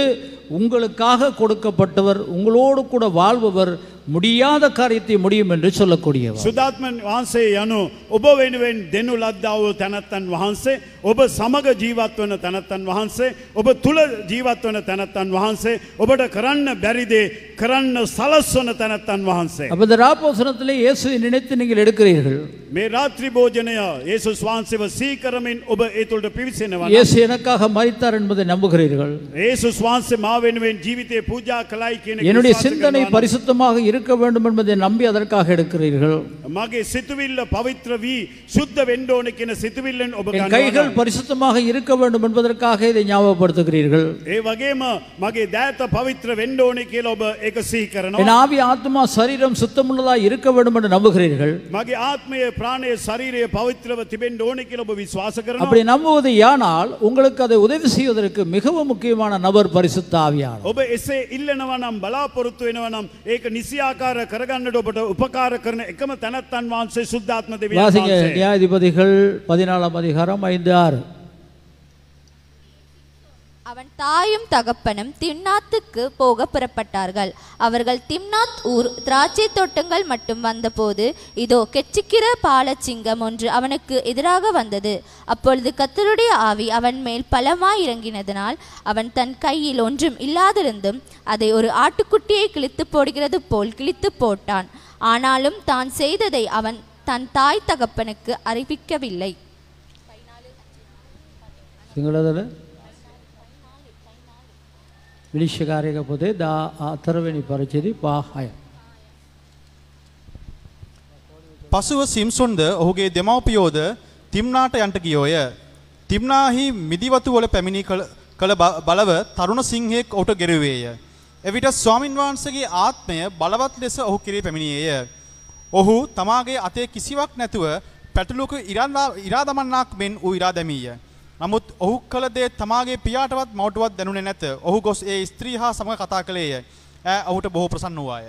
உங்களுக்காக கொடுக்கப்பட்டவர் உங்களோடு கூட வாழ்பவர் முடியாத காரியத்தை முடியும் என்று சொல்லக்கூடியவர் සුදාත්මන් වහන්සේ යනු ඔබ වෙනුවෙන් දෙනු ලද්දා වූ තැනැත්තන් වහන්සේ ඔබ සමග ජීවත් වන තැනැත්තන් වහන්සේ ඔබ තුල ජීවත් වන තැනැත්තන් වහන්සේ ඔබට කරන්න බැරිදේ කරන්න සලස්වන තැනැත්තන් වහන්සේ. அப்ப இந்த ராப்போசனத்திலே இயேசுவை நினைத்து நீங்கள் எடுக்கிறீர்கள் මේ රාත්‍රී භෝජනය ඒසුස් වහන්සේව සීකරමින් ඔබ ඒ තුළට පිවිසෙනවා. இயேசு எனக்காக மரித்தார் என்பதை நம்புகிறீர்கள் ඒසුස් වහන්සේ என்னுடைய சிந்தனை பரிசுத்தமாக இருக்க வேண்டும் என்பதை நம்பி அதற்காக எடுக்கிறீர்கள். கைகள் பரிசுத்தமாக இருக்க வேண்டும் என்பதற்காக இதை ஞாபகப்படுத்துகிறீர்கள். என் ஆவி ஆத்மா சரீரம் சுத்தமுள்ளதாக இருக்க வேண்டும் என்று நம்புகிறீர்கள். மகே ஆத்மைய பிராணய சரீரைய பவித்ரவ திபெண்டோனே கிலோப விசுவாசகரன் அப்படி நம்புவது யானால் உங்களுக்கு அதை உதவி செய்வதற்கு மிகவும் முக்கியமான நபர் பரிசுத்தார் ஆவியானவர் ඔබ එසේ ඉල්ලනවා නම් බලාපොරොත්තු වෙනවා නම් ඒක නිසියාකාර කරගන්නට ඔබට උපකාර කරන එකම තැනැත්තන් වහන්සේ සුද්ධාත්ම දෙවියන් வாசிங்க වහන්සේ. நியாயாதிபதிகள் பதினாலாம் அதிகாரம் ஐந்து ஆறு அவன் தாயும் தகப்பனும் திம்னாத்துக்கு போக புறப்பட்டார்கள். அவர்கள் திம்னாத் ஊர் திராட்சை தோட்டங்கள் மட்டும் வந்தபோது இதோ கெச்சிக்கிற பாலச்சிங்கம் ஒன்று அவனுக்கு எதிராக வந்தது. அப்பொழுது கத்தருடைய ஆவி அவன் மேல் பலமாய் இறங்கினதனால் அவன் தன் கையில் ஒன்றும் இல்லாதிருந்தும் அதை ஒரு ஆட்டுக்குட்டியை கிழித்து போடுகிறது போல் கிழித்து போட்டான். ஆனாலும் தான் செய்ததை அவன் தன் தாய் தகப்பனுக்கு அறிவிக்கவில்லை. සිංහලදල විනිශ්්‍යකාරයක පොතේ දා අතරවෙනි පරිචදි පාහය. පසුව සිම්සොන්ද ඔහුගේ දෙමව්පියෝද තිම්නාට යන්ට ගියෝය. තිම්නාහි මිදිවතු වල පැමිණි කළ කළ බ- බලව තරුණ සිංහෙක් ඔහුට ගෙරුවේය. එවිට ස්වාමින් වහන්සේගේ ආත්මය බලවත් ලෙස ඔහු කිරී පැමිණියේය. ඔහු තමාගේ අතේ කිසිවක් නැතුව පැටලුවක ඉරාදා ඉරාදමන්නාක් මෙන් වූ ඉරා දැමීය. නමුත් ඔහු කළ දේ තමාගේ පියාටවත් මවටවත් දැනුනේ නැත. ඔහු ගොස් ඒ ස්ත්‍රී හා සමග කතා කළේය. ඈ ඔහුට බොහෝ ප්‍රසන්න වූවාය.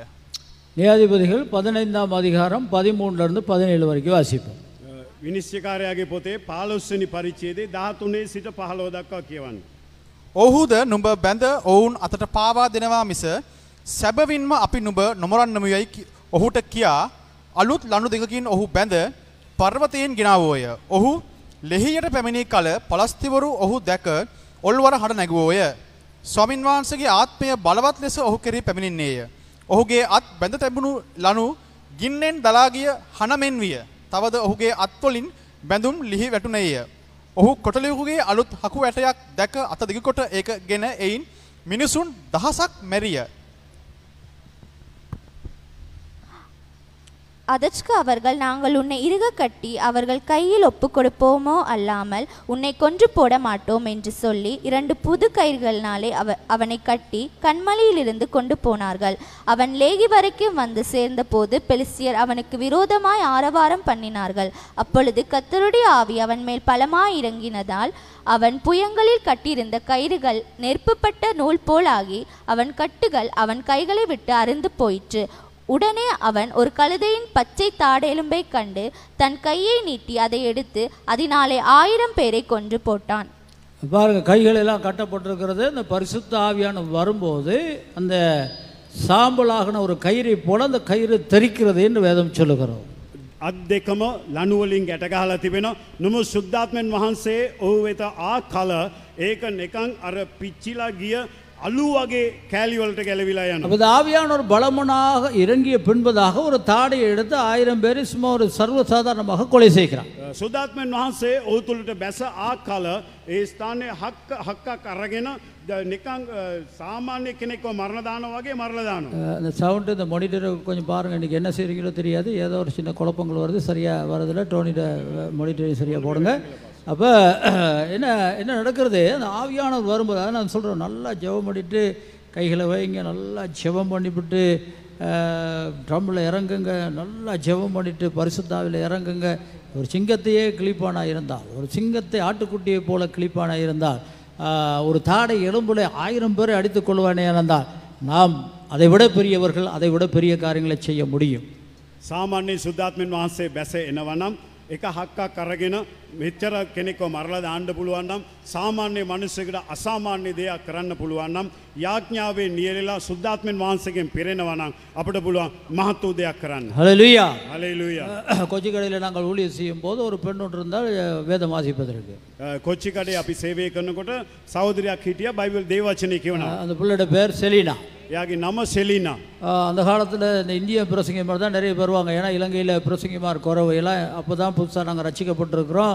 நியாயாதிபதிகள் பதினைந்தாம் அதிகாரம் பதிமூன்றிலிருந்து பதினேழு வரைக்கும் வாசிப்போம் විනිශ්්‍යකාරයාගේ පොතේ පාලොස්සනි පරිච්චේදේ ධාතුනේ සිට පහලෝ දක්වා කියවන්න. ඔහුද නුඹ බැඳ ඔවුන් අතට පාවා දෙනවා මිස සැබවින්ම අපි නුඹ නොමරන්නම යයි කි- ඔහුට කියා අලුත් ලනු දෙකකින් ඔහු බැඳ පර්වතයෙන් ගෙනාවෝය. ඔහු ලෙහියට පැමිණි කල පලස්තිවරු ඔහු දැක ඔල්වර හට නැගුවෝය. ස්වාමින් වහන්සේගේ ආත්මය බලවත් ලෙස ඔහු කෙරෙහි පැමිණින්නේය. ඔහුගේ අත් බැඳ තැබුණු ලනු ගින්නෙන් දලාගිය හනමෙන් විය. තවද ඔහුගේ අත්වලින් බැඳුම් ලිහි වැටුනේය. ඔහු කොටලෙකුගේ අලුත් හකු ඇටයක් දැක අත දිගකොට ඒක ගෙන එයින් මිනිසුන් දහසක් මැරිය. அதற்கு அவர்கள் நாங்கள் உன்னை இறுக கட்டி அவர்கள் கையில் ஒப்பு கொடுப்போமோ அல்லாமல் உன்னை கொன்று போட மாட்டோம் என்று சொல்லி இரண்டு புது கயிர்களினாலே அவ அவனை கட்டி கண்மலையிலிருந்து கொண்டு போனார்கள். அவன் லேகி வரைக்கும் வந்து சேர்ந்தபோது பெலிசியர் அவனுக்கு விரோதமாய் ஆரவாரம் பண்ணினார்கள். அப்பொழுது கத்தருடைய ஆவி அவன் மேல் பலமாய் இறங்கினதால் அவன் புயங்களில் கட்டியிருந்த கயிறுகள் நெருப்புப்பட்ட நூல் போலாகி அவன் கட்டுகள் அவன் கைகளை விட்டு அருந்து போயிற்று. உடனே அவன் ஒரு கழுதையின் பச்சை தாடெலும்பை கண்டு தன் கையை நீட்டி அதை எடுத்து அதனாலே ஆயிரம் பேரை கொன்று போட்டான் பாருங்க கைகள் எல்லாம் கட்டப்பட்டிருக்கிறது அந்த பரிசுத்த ஆவியான வரும்போது அந்த சாம்பலாகின ஒரு கயிறை போல அந்த கயிறு தெரிக்கிறது என்று வேதம் சொல்லுகிறோம் අත් දෙකම ලනුවලින් ගැටගහලා තිබෙන නොම සුද්ධාත්මන් වහන්සේ ඔහු වෙත ආ කල ඒක නිකං අර පිච්චිලා ගිය අලු වගේ කෑලිවලට ගැලවිලා යන. அப்போ இந்த ஆவியானவர் பலமனாக இறங்கிய பின்பதாக ஒரு தாடையை எடுத்து ஆயிரம் பேரை சும்மா ஒரு சர்வசாதாரணமாக கொலை செய்கிறான் සුදාත්මන් වහන්සේ ඔහු තුළට බැස ආ කල ඒ ස්ථානය හක්ක හක්කක් අරගෙන ද- නිකං අ, සාමාන්‍ය කෙනෙක්ව මරණදාන වගේ මරලදානවා. அஹ் அந்த சவுண்டு இந்த மானிட்டரை கொஞ்சம் பாருங்கள் இன்றைக்கி என்ன செய்கிறீங்களோ தெரியாது ஏதோ ஒரு சின்ன குழப்பங்கள் வருது சரியாக வரதில்ல டோனிட மானிட்டரையும் சரியாக போடுங்க அப்போ என்ன என்ன நடக்கிறது? அந்த ஆவியானவர் வரும்போது அதை நான் சொல்கிறோம் நல்லா ஜெபம் பண்ணிவிட்டு கைகளை வைங்க நல்லா ஜெபம் பண்ணிவிட்டு ட்ரம்மில் இறங்குங்க நல்லா ஜெபம் பண்ணிவிட்டு பரிசுத்தாவில் இறங்குங்க. ஒரு சிங்கத்தையே கிளிப்பானாக இருந்தால் ஒரு சிங்கத்தை ஆட்டுக்குட்டியை போல கிளிப்பானாக இருந்தால் ஒரு தாடை எலும்புல ஆயிரம் பேர் அடித்து கொள்வானே இருந்தால் நாம் அதை விட பெரியவர்கள் அதை விட பெரிய காரியங்களை செய்ய முடியும். சாமானிய சுத்தாத்மின் வாசே பெச என்ன வண்ணம்? இக்க ஹக்கா கரகினம் මෙච්චර කෙනෙක්ව මරලා දාන්න පුළුවන් නම් සාමාන්‍ය මිනිස්සෙකුට අසාමාන්‍ය දෙයක් කරන්න පුළුවන් නම් යාඥාවෙන් නියලලා සුද්ධාත්මෙන් වහන්සේගෙන් පිරෙනවා නම් අපිට පුළුවන් මහත් වූ දෙයක් කරන්න. ஹalleluya හලෙලුයා. கொச்சி கடையில் நாங்கள் ஊழியர் செய்யும் போது ஒரு பெண் ஒன்று இருந்தால் அஹ், வேதம் வாசிப்பதற்கு කොච්චි කඩේ අපි සේවය කරනකොට සහෝදරයක් හිටිය බයිබල් දේවචනය කියවනවා. அந்த பிள்ளையோட பேர் செலீனா එයාගේ නම සෙලිනා. அஹ், அந்த காலத்தில் இந்த இந்திய பிரசங்கமாக தான் நிறைய வருவாங்க ஏன்னா இலங்கையில் பிரசங்கிமார் குறவு எல்லாம் அப்போ தான் புதுசாக நாங்கள் ரசிக்கப்பட்டிருக்கிறோம்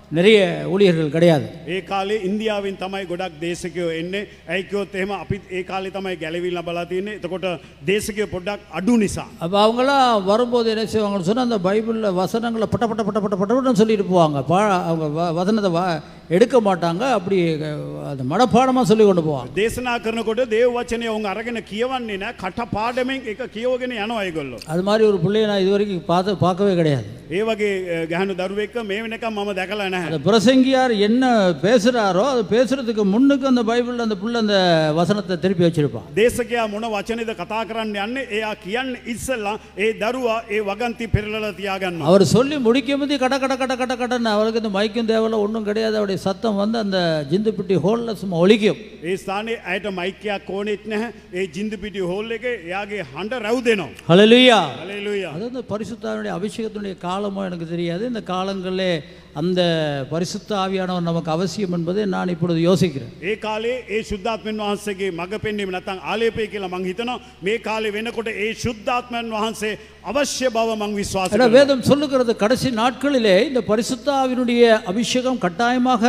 நிறைய ஊழியர்கள் கிடையாது ඒ කාලේ ඉන්දියාවෙන් තමයි ගොඩක් දේශකයෝ එන්නේ ඇයිකයොත් එහෙම අපිත් ඒ කාලේ තමයි ගැලවිල්ල බලා තියන්නේ එතකොට දේශකයෝ පොඩ්ඩක් අඩු නිසා. அப்போ அவங்களாம் வரும்போது என்ன செய்வாங்கன்னு சொன்னால் அந்த பைபிளில் வசனங்களை பட்ட பட்ட பட்ட பட்ட பட்டன்னு சொல்லிட்டு போவாங்க பா அவங்க வ- வசனத்தை வா எடுக்க மாட்டாங்க அப்படி அஹ், அந்த மனப்பாடமாக சொல்லி கொண்டு போவாங்க දේශනා කරනකොට දේව වචනය ඔවුන් අරගෙන කියවන්නේ නෑ කට පාඩමෙන් එක කියවගෙන යනවා ඒගොල්ලෝ. அது மாதிரி ஒரு பிள்ளையை நான் இது வரைக்கும் பார்த்து பார்க்கவே கிடையாது ඒ වගේ අ, ගැහණු දරුවෙක්ක මේ වෙනකම් මම දැකලා නැහැ. அந்த பிரசங்கியார் என்ன பேசுகிறாரோ அது பேசுறதுக்கு முன்னுக்கு அந்த பைபிளில் அந்த புள்ள அந்த வசனத்தை திருப்பி வச்சிருப்பான் දේශකයා මොන වචනද කතා කරන්න යන්නේ එයා කියන්න ඉස්සල්ලා ඒ දරුවා ඒ වගන්ති පෙරලල තියාගන්න. அவர் சொல்லி முடிக்கும் போது கட கட கட கட கடன்னு அவருக்கு இந்த மைக்கும் தேவையில்ல ஒன்றும் கிடையாது அவருடைய சத்தம் வந்து அந்த ஜிந்துப்பிட்டி ஹோலில் சும்மா ஒலிக்கும் ඒ ස්ථානයේ ඇයට මයිකයක් ඕනෙත් නැහැ ඒ ජින්ද පිටි හෝල් එක එයාගේ හඬ රැව් දෙනවා. ஹalleluya හලෙලුයා. அது வந்து பரிசுத்தாவினுடைய அபிஷேகத்தினுடைய காலமோ எனக்கு தெரியாது இந்த காலங்களிலே அந்த பரிசுத்த ஆவியானவர் நமக்கு அவசியம் என்பதை நான் இப்பொழுது யோசிக்கிறேன் ඒ කාලේ ඒ ශුද්ධාත්මන් වහන්සේගේ මඟ පෙන්වීම නැත්නම් ආලේපය කියලා මං හිතනවා මේ කාලේ වෙනකොට ඒ ශුද්ධාත්මන් වහන්සේ අවශ්‍ය බව මං විශ්වාස ஏன்னா කරනවා. வேதம் சொல்லுகிறது கடைசி நாட்களிலே இந்த பரிசுத்த ஆவியினுடைய அபிஷேகம் கட்டாயமாக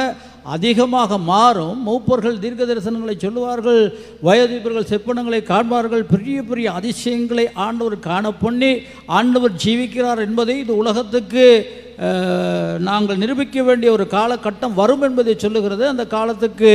அதிகமாக மாறும். மூப்பர்கள் தீர்க்க தரிசனங்களை சொல்லுவார்கள். வயதிபர்கள் செப்பனங்களை காண்பார்கள். பெரிய பெரிய அதிசயங்களை ஆண்டவர் காண பண்ணி ஆண்டவர் ஜீவிக்கிறார் என்பதை இந்த உலகத்துக்கு நாங்கள் நிரூபிக்க வேண்டிய ஒரு காலகட்டம் வரும் என்பதை சொல்லுகிறது. அந்த காலத்துக்கு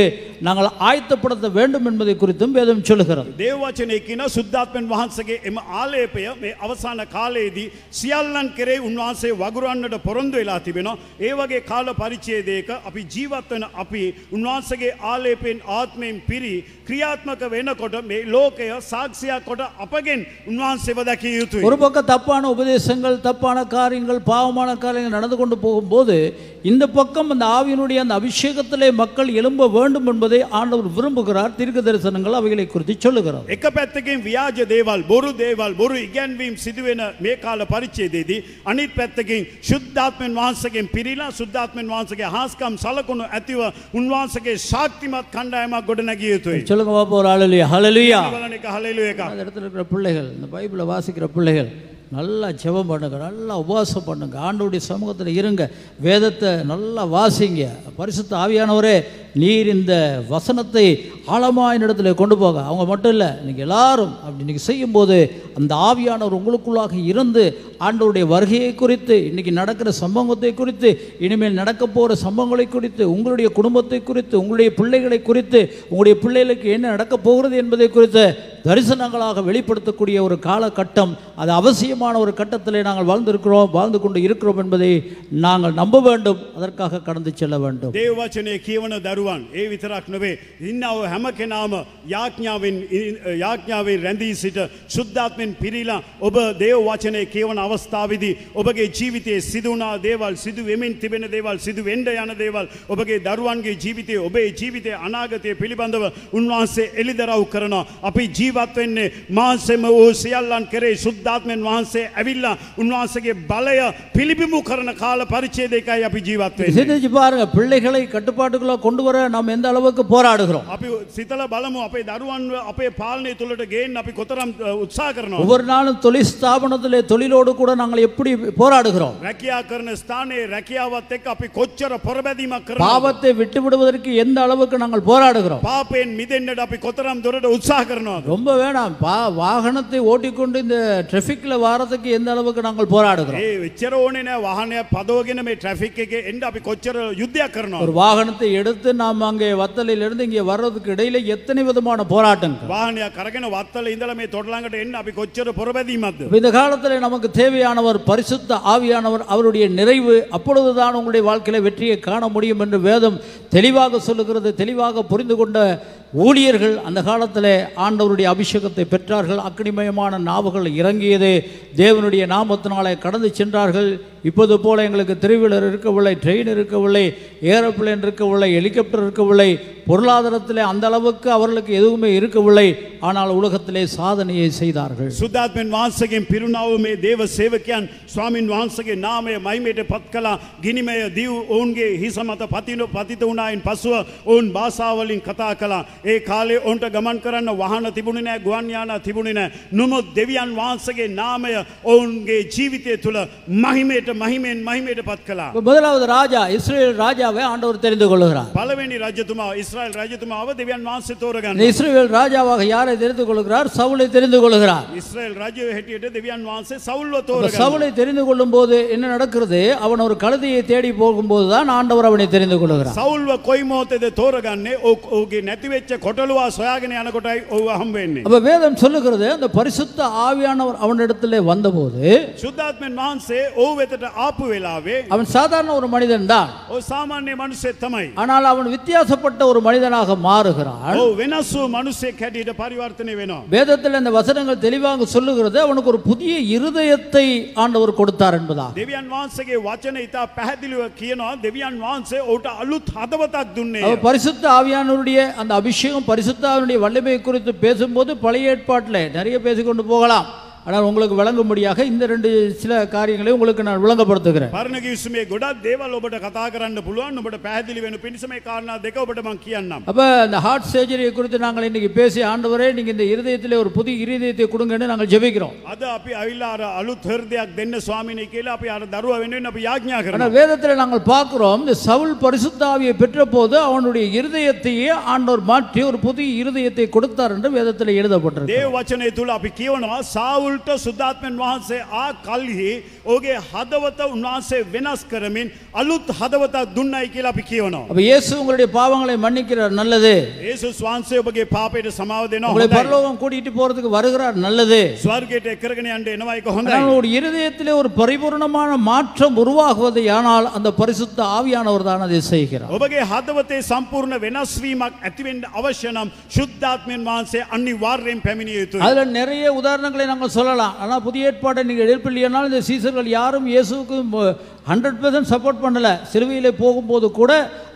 நாங்கள் ஆயத்தப்படுத்த வேண்டும் என்பதை குறித்தும் வேதம் சொல்லுகிறது. தேவவாச்சனைக்கினா சுத்தாத்மன் வஹான்சகே எம் ஆலேபய மே அவசான காலேதி சியால்னன் கெரே உன்வாசே வகுரான்னட பொறந்து எல்லா திபெனோ ஏவகே கால பரிச்சயதேக அப்படி ஜீவாத்தன அப்படி உன்வாசகே ஆலேபேன் ஆத்மேன் பிரி උන්වහන්සේගේ ආලේපයෙන් ආත්මයෙන් පිරි ක්‍රියාත්මක වෙනකොට මේ ලෝකය සාක්ෂියක් කොට අපගෙන් උන්වහන්සේව දැකිය යුතුයි. ஒரு பக்கம் தப்பான உபதேசங்கள் தப்பான காரியங்கள் பாவமான காரியங்கள் நடந்து கொண்டு போகும்போது இந்த பக்கம் அந்த ஆவியினுடைய அந்த அபிஷேகத்திலே மக்கள் எழும்ப வேண்டும் என்பதை ஆண்டவர் விரும்புகிறார் தீர்க்க தரிசனங்கள் அவைகளை குறித்து சொல்லுகிறார் එක පැත්තකින් ව්‍යාජ දේවල් බොරු දේවල් බොරු ඉගැන්වීම් සිදුවෙන මේ කාල පරිච්චේදේදී අනිත් පැත්තකින් ශුද්ධාත්මන් වහන්සේගෙන් පිරිලා සුද්ධාත්මන් වහන්සේගේ හාස්කම් සලකුණු ඇතිව උන්වහන්සේගේ ශාක්තිමත් කණ්ඩායමක් ගොඩනැගිය යුතුයි. சொல்லுங்க பார்ப்போம் ஒரு ஆள் இல்லையா? ஹலலுயா அந்த இடத்துல இருக்கிற பிள்ளைகள் இந்த பைபிளை வாசிக்கிற பிள்ளைகள் நல்லா ஜெபம் பண்ணுங்க நல்லா உபவாசம் பண்ணுங்க ஆண்டவருடைய சமூகத்தில் இருங்க வேதத்தை நல்லா வாசிங்க. பரிசுத்த ஆவியானவரே நீர் இந்த வசனத்தை ஆழமான இடத்துல கொண்டு போக அவங்க மட்டும் இல்லை நீங்கள் எல்லாரும் அப்படி இன்றைக்கி செய்யும்போது அந்த ஆவியானவர் உங்களுக்குள்ளாக இருந்து ஆண்டவருடைய வருகையை குறித்து இன்றைக்கி நடக்கிற சம்பவத்தை குறித்து இனிமேல் நடக்க போகிற சம்பவங்களை குறித்து உங்களுடைய குடும்பத்தை குறித்து உங்களுடைய பிள்ளைகளை குறித்து உங்களுடைய பிள்ளைகளுக்கு என்ன நடக்கப் போகிறது என்பதை குறித்து தரிசனங்களாக வெளிப்படுத்தக்கூடிய ஒரு காலகட்டம் அது அவசியமான ஒரு கட்டத்திலே நாங்கள் வாழ்ந்திருக்கிறோம் வாழ்ந்து கொண்டு இருக்கிறோம் என்பதை நாங்கள் நம்ப வேண்டும் அதற்காக கடந்து செல்ல வேண்டும் දේව වචනය කියවන දරුවන් ඒ විතරක් නොවේ ඉන්නව හැම කෙනාම යාඥාවෙන් යාඥාවෙන් රැඳී සිට සුද්ධාත්මෙන් පිරිලා ඔබ දේව වචනය කියවන අවස්ථාවේදී ඔබගේ ජීවිතයේ සිදුවනා දේවල් සිදු වෙමින් තිබෙන දේවල් සිදු වෙන්න යන දේවල් ඔබගේ දරුවන්ගේ ජීවිතයේ ඔබේ ජීවිතයේ අනාගතය පිළිබඳව උන්වහන්සේ එළිදරව් කරනවා අපි ජීවත් වෙන්නේ මාංශෙම වූ සියල්ලන් කෙරේ සුද්ධාත්මෙන් වහන්සේ ඇවිල්ලා උන්වහන්සේගේ බලය පිළිබිඹු කරන කාල පරිච්ඡේදයකයි අපි ජීවත් වෙන්නේ சிந்திச்சு பாருங்க பிள்ளைகளை கட்டுப்பாட்டுக்குள்ள கொண்டு வர நாம் எந்த அளவுக்கு போராடுகிறோம் අපි සිතල බලමු අපේ දරුවන් අපේ පාලනය තුළට ගේන්න අපි කොතරම් අ, උත්සා කරනවා. ஒவ்வொரு நாளும் தொழில் ஸ்தாபனத்திலே தொழிலோடு கூட நாங்கள் எப்படி போராடுகிறோம் රැකියා කරන ස්ථානයේ රැකියාවත් එක්ක අපි කොච්චර පොරබැදීමක් කරනවා. பாவத்தை விட்டு விடுவதற்கு எந்த அளவுக்கு நாங்கள் போராடுகிறோம் පාපයෙන් මිදෙන්න්නට අපි කොතරම් දොරට උත්සා කරනවා. ரொம்ப வேணாம் பா வாகனத்தை ஓட்டிக்கொண்டு இந்த டிராஃபிக்ல வாரத்துக்கு எந்த அளவுக்கு நாங்கள் போராடுகிறோம் ඒ වෙච්චර ඕනේ නෑ වාහනය පදෝගෙන මේ ට්‍රෆික් එක එන්ඩ අපි කොච්චර යුද්ධයක් කරනවා. ஒரு வாகனத்தை எடுத்து நாம் அங்கே வத்தலில் இருந்து இங்கே வர்றதுக்கு இடையில எத்தனை விதமான போராட்டங்கள் වාහනයක් කරගෙන වත්තල ඉඳල මේ තොටලඟට එන්න අපි කොච්චර පොරබැදීමක්ද. இப்ப இந்த காலத்தில் நமக்கு தேவையானவர் பரிசுத்த ஆவியானவர் அவருடைய நிறைவு அப்பொழுதுதான் உங்களுடைய வாழ்க்கையில வெற்றியை காண முடியும் என்று வேதம் தெளிவாக சொல்லுகிறது தெளிவாக புரிந்து கொண்ட ஊழியர்கள் அந்த காலத்தில் ஆண்டவருடைய அபிஷேகத்தை பெற்றார்கள். அக்னிமயமான நாவுகள் இறங்கியது. தேவனுடைய நாமத்தினாலே கடந்து சென்றார்கள். இப்போது போல எங்களுக்கு திருவீலர் இருக்கவில்லை ட்ரெயின் இருக்கவில்லை ஏரோப்ளேன் இருக்கவில்லை ஹெலிகாப்டர் இருக்கவில்லை. பொருளாதாரத்தில் அந்த அளவுக்கு அவர்களுக்கு எதுவுமே இருக்கவில்லை. ஆனால் உலகத்திலே சாதனையை செய்தார்கள் සුද්ධාත්මෙන් වහන්සගේ පිරුණාව මේ දේව සේවකයන් ස්වාමින් වහන්සගේ නාමය මයිමයට පත් කලා ගිනිමය දිව් ඔවුන්ගේ හිස මත පතින පතිත වනායින් පසුව ඔවුන් භාසාවලින් කතා කලා ඒ කාලේ ඔන්ට ගමන් කරන්න වහන තිබුණ නෑ ගුවන්යාන තිබුණ නෑ නොමුත් දෙවියන් වහන්සගේ නාමය ඔවුන්ගේ ජීවිතය තුළ මහිමයට මහිමෙන් මහිමයට පත් කලා. இப்ப முதலாவது ராஜா இஸ்ரேல் ராஜாவை ஆண்டவர் தெரிந்து கொள்கிறார் පළවෙනි රජතුමා ඉස්රයිල් රජතුමාව දෙවියන් වහන්සේ இந்த තෝරගන්න. இஸ்ரேல் ராஜாவாக யாரை யாரை தெரிந்து கொள்கிறார் சவுளை தெரிந்து கொள்கிறார். இஸ்ரேல் ராஜ்யவை ஹெட்டிட்டு திவ்யான் வான்சே சவுல தோறு சவுலை தெரிந்து கொள்ளும் போது என்ன நடக்கிறது? அவன் ஒரு கழுதையை தேடி போகும்போது தான் ஆண்டவர் அவனை தெரிந்து கொள்கிறார். சவுல்வ கொய்மோத்தது தோரகன்னே ஓகே நெத்தி வெச்ச கொட்டலுவா சோயாகனே அனகொட்டாய் ஓஹம் வேண்ணே அப்ப வேதம் சொல்லுகிறது அந்த பரிசுத்த ஆவியானவர் அவனிடத்திலே வந்தபோது சுத்தாத்மன் வான்சே ஓ வெத்தட்ட ஆப்பு வேலாவே அவன் சாதாரண ஒரு மனிதன் தான். ஓ சாமானிய மனுஷே தமை ஆனால் அவன் வித்தியாசப்பட்ட ஒரு மனிதனாக மாறுகிறான். ஓ வினசு மனுஷே கேட்டிட்ட பாரி පරිවර්තනය වෙනවා. வேதத்தில் இந்த வசனங்கள் தெளிவாக சொல்லுகிறது அவனுக்கு ஒரு புதிய இருதயத்தை ஆண்டவர் கொடுத்தார் என்பதா දෙවියන් වහන්සගේ වචන ඉතා පැහැදිලිව කියනවා දෙවියන් වහන්සේ ඔට අලුත් හදවතක් දුන්නේ. அவர் பரிசுத்த ஆவியானவருடைய அந்த அபிஷேகம் பரிசுத்த ஆவியானுடைய வல்லமை குறித்து பேசும்போது பழைய ஏற்பாட்டில் நிறைய பேசிக்கொண்டு போகலாம் ஆனால் உங்களுக்கு விளங்கும்படியாக இந்த ரெண்டு சில காரியங்களை உங்களுக்கு நான் விளங்கப்படுத்துகிறேன் පරණගිවිසුමේ ගොඩක් දේවල් ඔබට කතා කරන්න පුළුවන් ඔබට පැහැදිලි වෙන පිණිසමේ කාරණා දෙක ඔබට මං කියන්නම්. அப்போ இந்த ஹார்ட் சர்ஜரியை குறித்து நாங்கள் இன்னைக்கு பேசி ஆண்டவரே நீங்கள் இந்த இருதயத்திலே ஒரு புதிய இருதயத்தை கொடுங்கன்னு நாங்கள் ஜெபிக்கிறோம் අද අපි අවිල්ලා අර අලුත් හෘදයක් දෙන්න ස්වාමිනය කියලා අපි අර දරුව වෙනුවෙන් අපි යාඥා කරනවා. ஆனால் வேதத்தில் நாங்கள் பார்க்கிறோம் இந்த சவுல் பரிசுத்த ஆவியை பெற்ற போது அவனுடைய இருதயத்தையே ஆண்டவர் மாற்றி ஒரு புதிய இருதயத்தை கொடுத்தார் என்று வேதத்தில் எழுதப்பட்டிருக்கு දේව වචනය තුළ අපි කියවනවා සාවුල්ට සුද්ධාත්මන් වහන්සේ ආ කල්හි ඕගේ හදවත උන්වහන්සේ වෙනස් කරමින් අලුත් හදවතක් දුන්නයි කියලා අපි කියවනවා. அப்ப இயேசு உங்களுடைய பாவங்களை மன்னிக்கிறார் நல்லது ඒසුස් වහන්සේ ඔබගේ පාපයට සමාව දෙනවා உங்களை හොඳයි. பரலோகம் கூட்டிட்டு போறதுக்கு வருகிறார் நல்லது ස්වර්ගයට එක්කරගෙන යන්න එනවා එක ஆனால் හොඳයි. ஒரு இருதயத்திலே ஒரு பரிபூர்ணமான மாற்றம் உருவாகுவது ஆனால் அந்த பரிசுத்த ஆவியானவர் தான் அதை செய்கிறார் ඔබගේ හදවතේ සම්පූර්ණ වෙනස්වීමක් ඇතිවෙන්න අවශ්‍ය නම් ශුද්ධාත්මයන් වහන්සේ අනිවාර්යෙන් පැමිණිය යුතුයි. அதுல நிறைய உதாரணங்களை நாங்கள் சொல்லலாம். ஆனால் புதிய ஏற்பாட்டை நீங்க எழுப்பில்லையானால் இந்த சீசர்கள் யாரும் இயேசுவுக்கு ஹண்ட்ரட் பர்சன்ட் சப்போர்ட் பண்ணல. சிறுவையில் போகும்போது கூட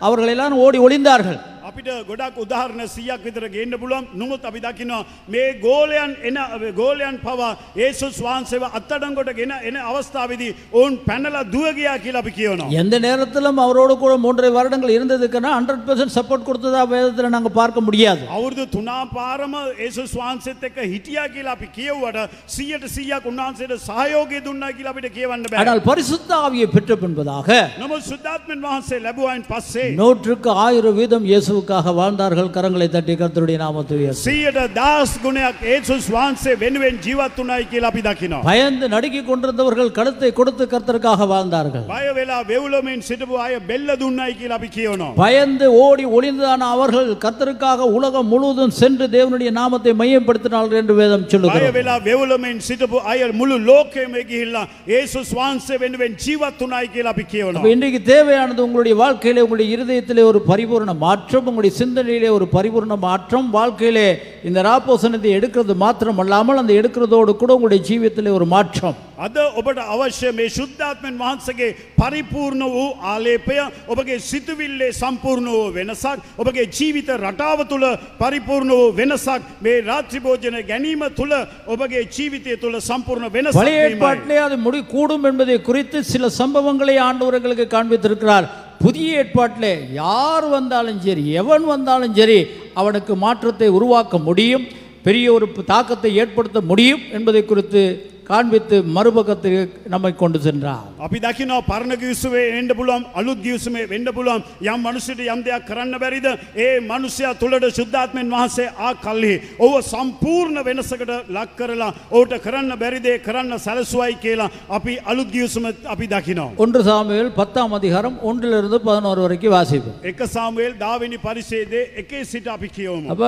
அவர்கள் எல்லாரும் ஓடி ஒளிந்தார்கள். අපිට ගොඩක් උදාහරණ සියක් විතර ගේන්න පුළුවන් නොමුත් අපි දකිනවා මේ ගෝලයන් එන ගෝලයන් පවා ඒසුස් වහන්සේව අත්තඩංගොට ගෙන එන අවස්ථාවේදී ඔවුන් පැනලා දුව ගියා කියලා අපි කියනවා. எந்த நேரத்திலும் அவரோடு கூட மூன்றரை வருடங்கள் இருந்ததுக்குன்னா ஹண்ட்ரட் பர்சன்ட் சப்போர்ட் கொடுத்ததா வேதத்தில் நாங்கள் பார்க்க முடியாது අවුරුදු තුනා පාරම ඒසුස් වහන්සේත් එක්ක හිටියා කියලා අපි කියවුවට 100ට 100ක් උන්වහන්සේට සහයෝගය දුන්නා කියලා අපිට කියවන්න බෑ. ஆனால் பரிசுத்த ஆவியை பெற்ற பின்பதாக නමුත් සුද්ධාත්මන් වහන්සේ ලැබුවායින් පස්සේ நூற்றுக்கு ஆயிரம் வீதம் இயேசுவுக்காக வாழ்ந்தார்கள் கரங்களை தட்டி கர்த்தருடைய நாமத்தை உயர்த்தி. සියයට දස් ගුණයක් ඒසුස් වහන්සේ වෙනුවෙන් ජීවත් වුණයි කියලා අපි දකිනවා. பயந்து நடுங்கிக் கொண்டிருந்தவர்கள் கழுத்தை கொடுத்து கர்த்தருக்காக வாழ்ந்தார்கள் බය වෙලා වෙවුලමින් සිටපු අය බෙල්ල දුන්නයි කියලා අපි කියවනවා. பயந்து ஓடி ஒளிந்தான அவர்கள் கர்த்தருக்காக உலகம் முழுவதும் சென்று தேவனுடைய நாமத்தை மையப்படுத்தினார்கள் என்று வேதம் බය சொல்லுகிறது වෙලා වෙවුලමින් සිටපු අය මුළු ලෝකෙම ගිහිල්ලා ඒසුස් වහන්සේ වෙනුවෙන් ජීවත් වුණයි කියලා අපි அப்ப කියවනවා. இன்றைக்கு தேவையானது உங்களுடைய வாழ்க்கையிலே உங்களுடைய இருதயத்திலே ஒரு பரிபூர்ண மாற்றம் உங்களுடைய சிந்தனையிலே ஒரு பரிபூர்ண மாற்றம் வாழ்க்கையிலே இந்த ராப்போசனத்தை எடுக்கிறது மாத்திரம் அல்லாமல் அந்த எடுக்கிறதோடு கூட உங்களுடைய ஜீவியத்திலே ஒரு மாற்றம் අද ඔබට අවශ්‍ය මේ ශුද්ධාත්මන් වහන්සගේ පරිපූර්ණ වූ ආලේපය ඔබගේ සිතුවිල්ලේ සම්පූර්ණ වූ වෙනසක් ඔබගේ ජීවිත රටාව තුළ පරිපූර්ණ වූ වෙනසක් මේ රාත්‍රිභෝජන ගැනීම තුළ ඔබගේ ජීවිතය තුළ සම්පූර්ණ වෙනසක් பழைய වීමයි. ஏற்பாட்டிலே அது முடி கூடும் என்பதை குறித்து சில சம்பவங்களை ஆண்டவர்களுக்கு காண்பித்திருக்கிறார் புதிய ஏற்பாட்டில் யார் வந்தாலும் சரி எவன் வந்தாலும் சரி அவனுக்கு மாற்றத்தை உருவாக்க முடியும் பெரிய ஒரு தாக்கத்தை ஏற்படுத்த முடியும் என்பதை குறித்து காண்பித்து மறுபக்கத்துக்கு நம்மை கொண்டு சென்றார் අපි දකිනවා පරණ ගිවිසුවේ එන්න පුළුවන් අලුත් ගිවිසුමේ වෙන්න පුළුවන් යම් මනුස්සයට යම් දෙයක් කරන්න බැරිද ඒ මනුස්සයා තුළට ශුද්ධාත්මෙන් වහන්සේ ආ කල්හි ඔව සම්පූර්ණ වෙනසකට ලක් කරලා ඔහුට කරන්න බැරිදේ කරන්න සැලසුවයි කියලා අපි අලුත් ගිවිසුම අපි දකිනවා. ஒன்று சாமுவேல் பத்தாம் அதிகாரம் ஒன்றிலிருந்து பதினோரு வரைக்கும் வாசிப்போம் එක සාමුවේල් දාවෙනි පරිශේදේ එකේ සිට අපි කියවමු. அப்ப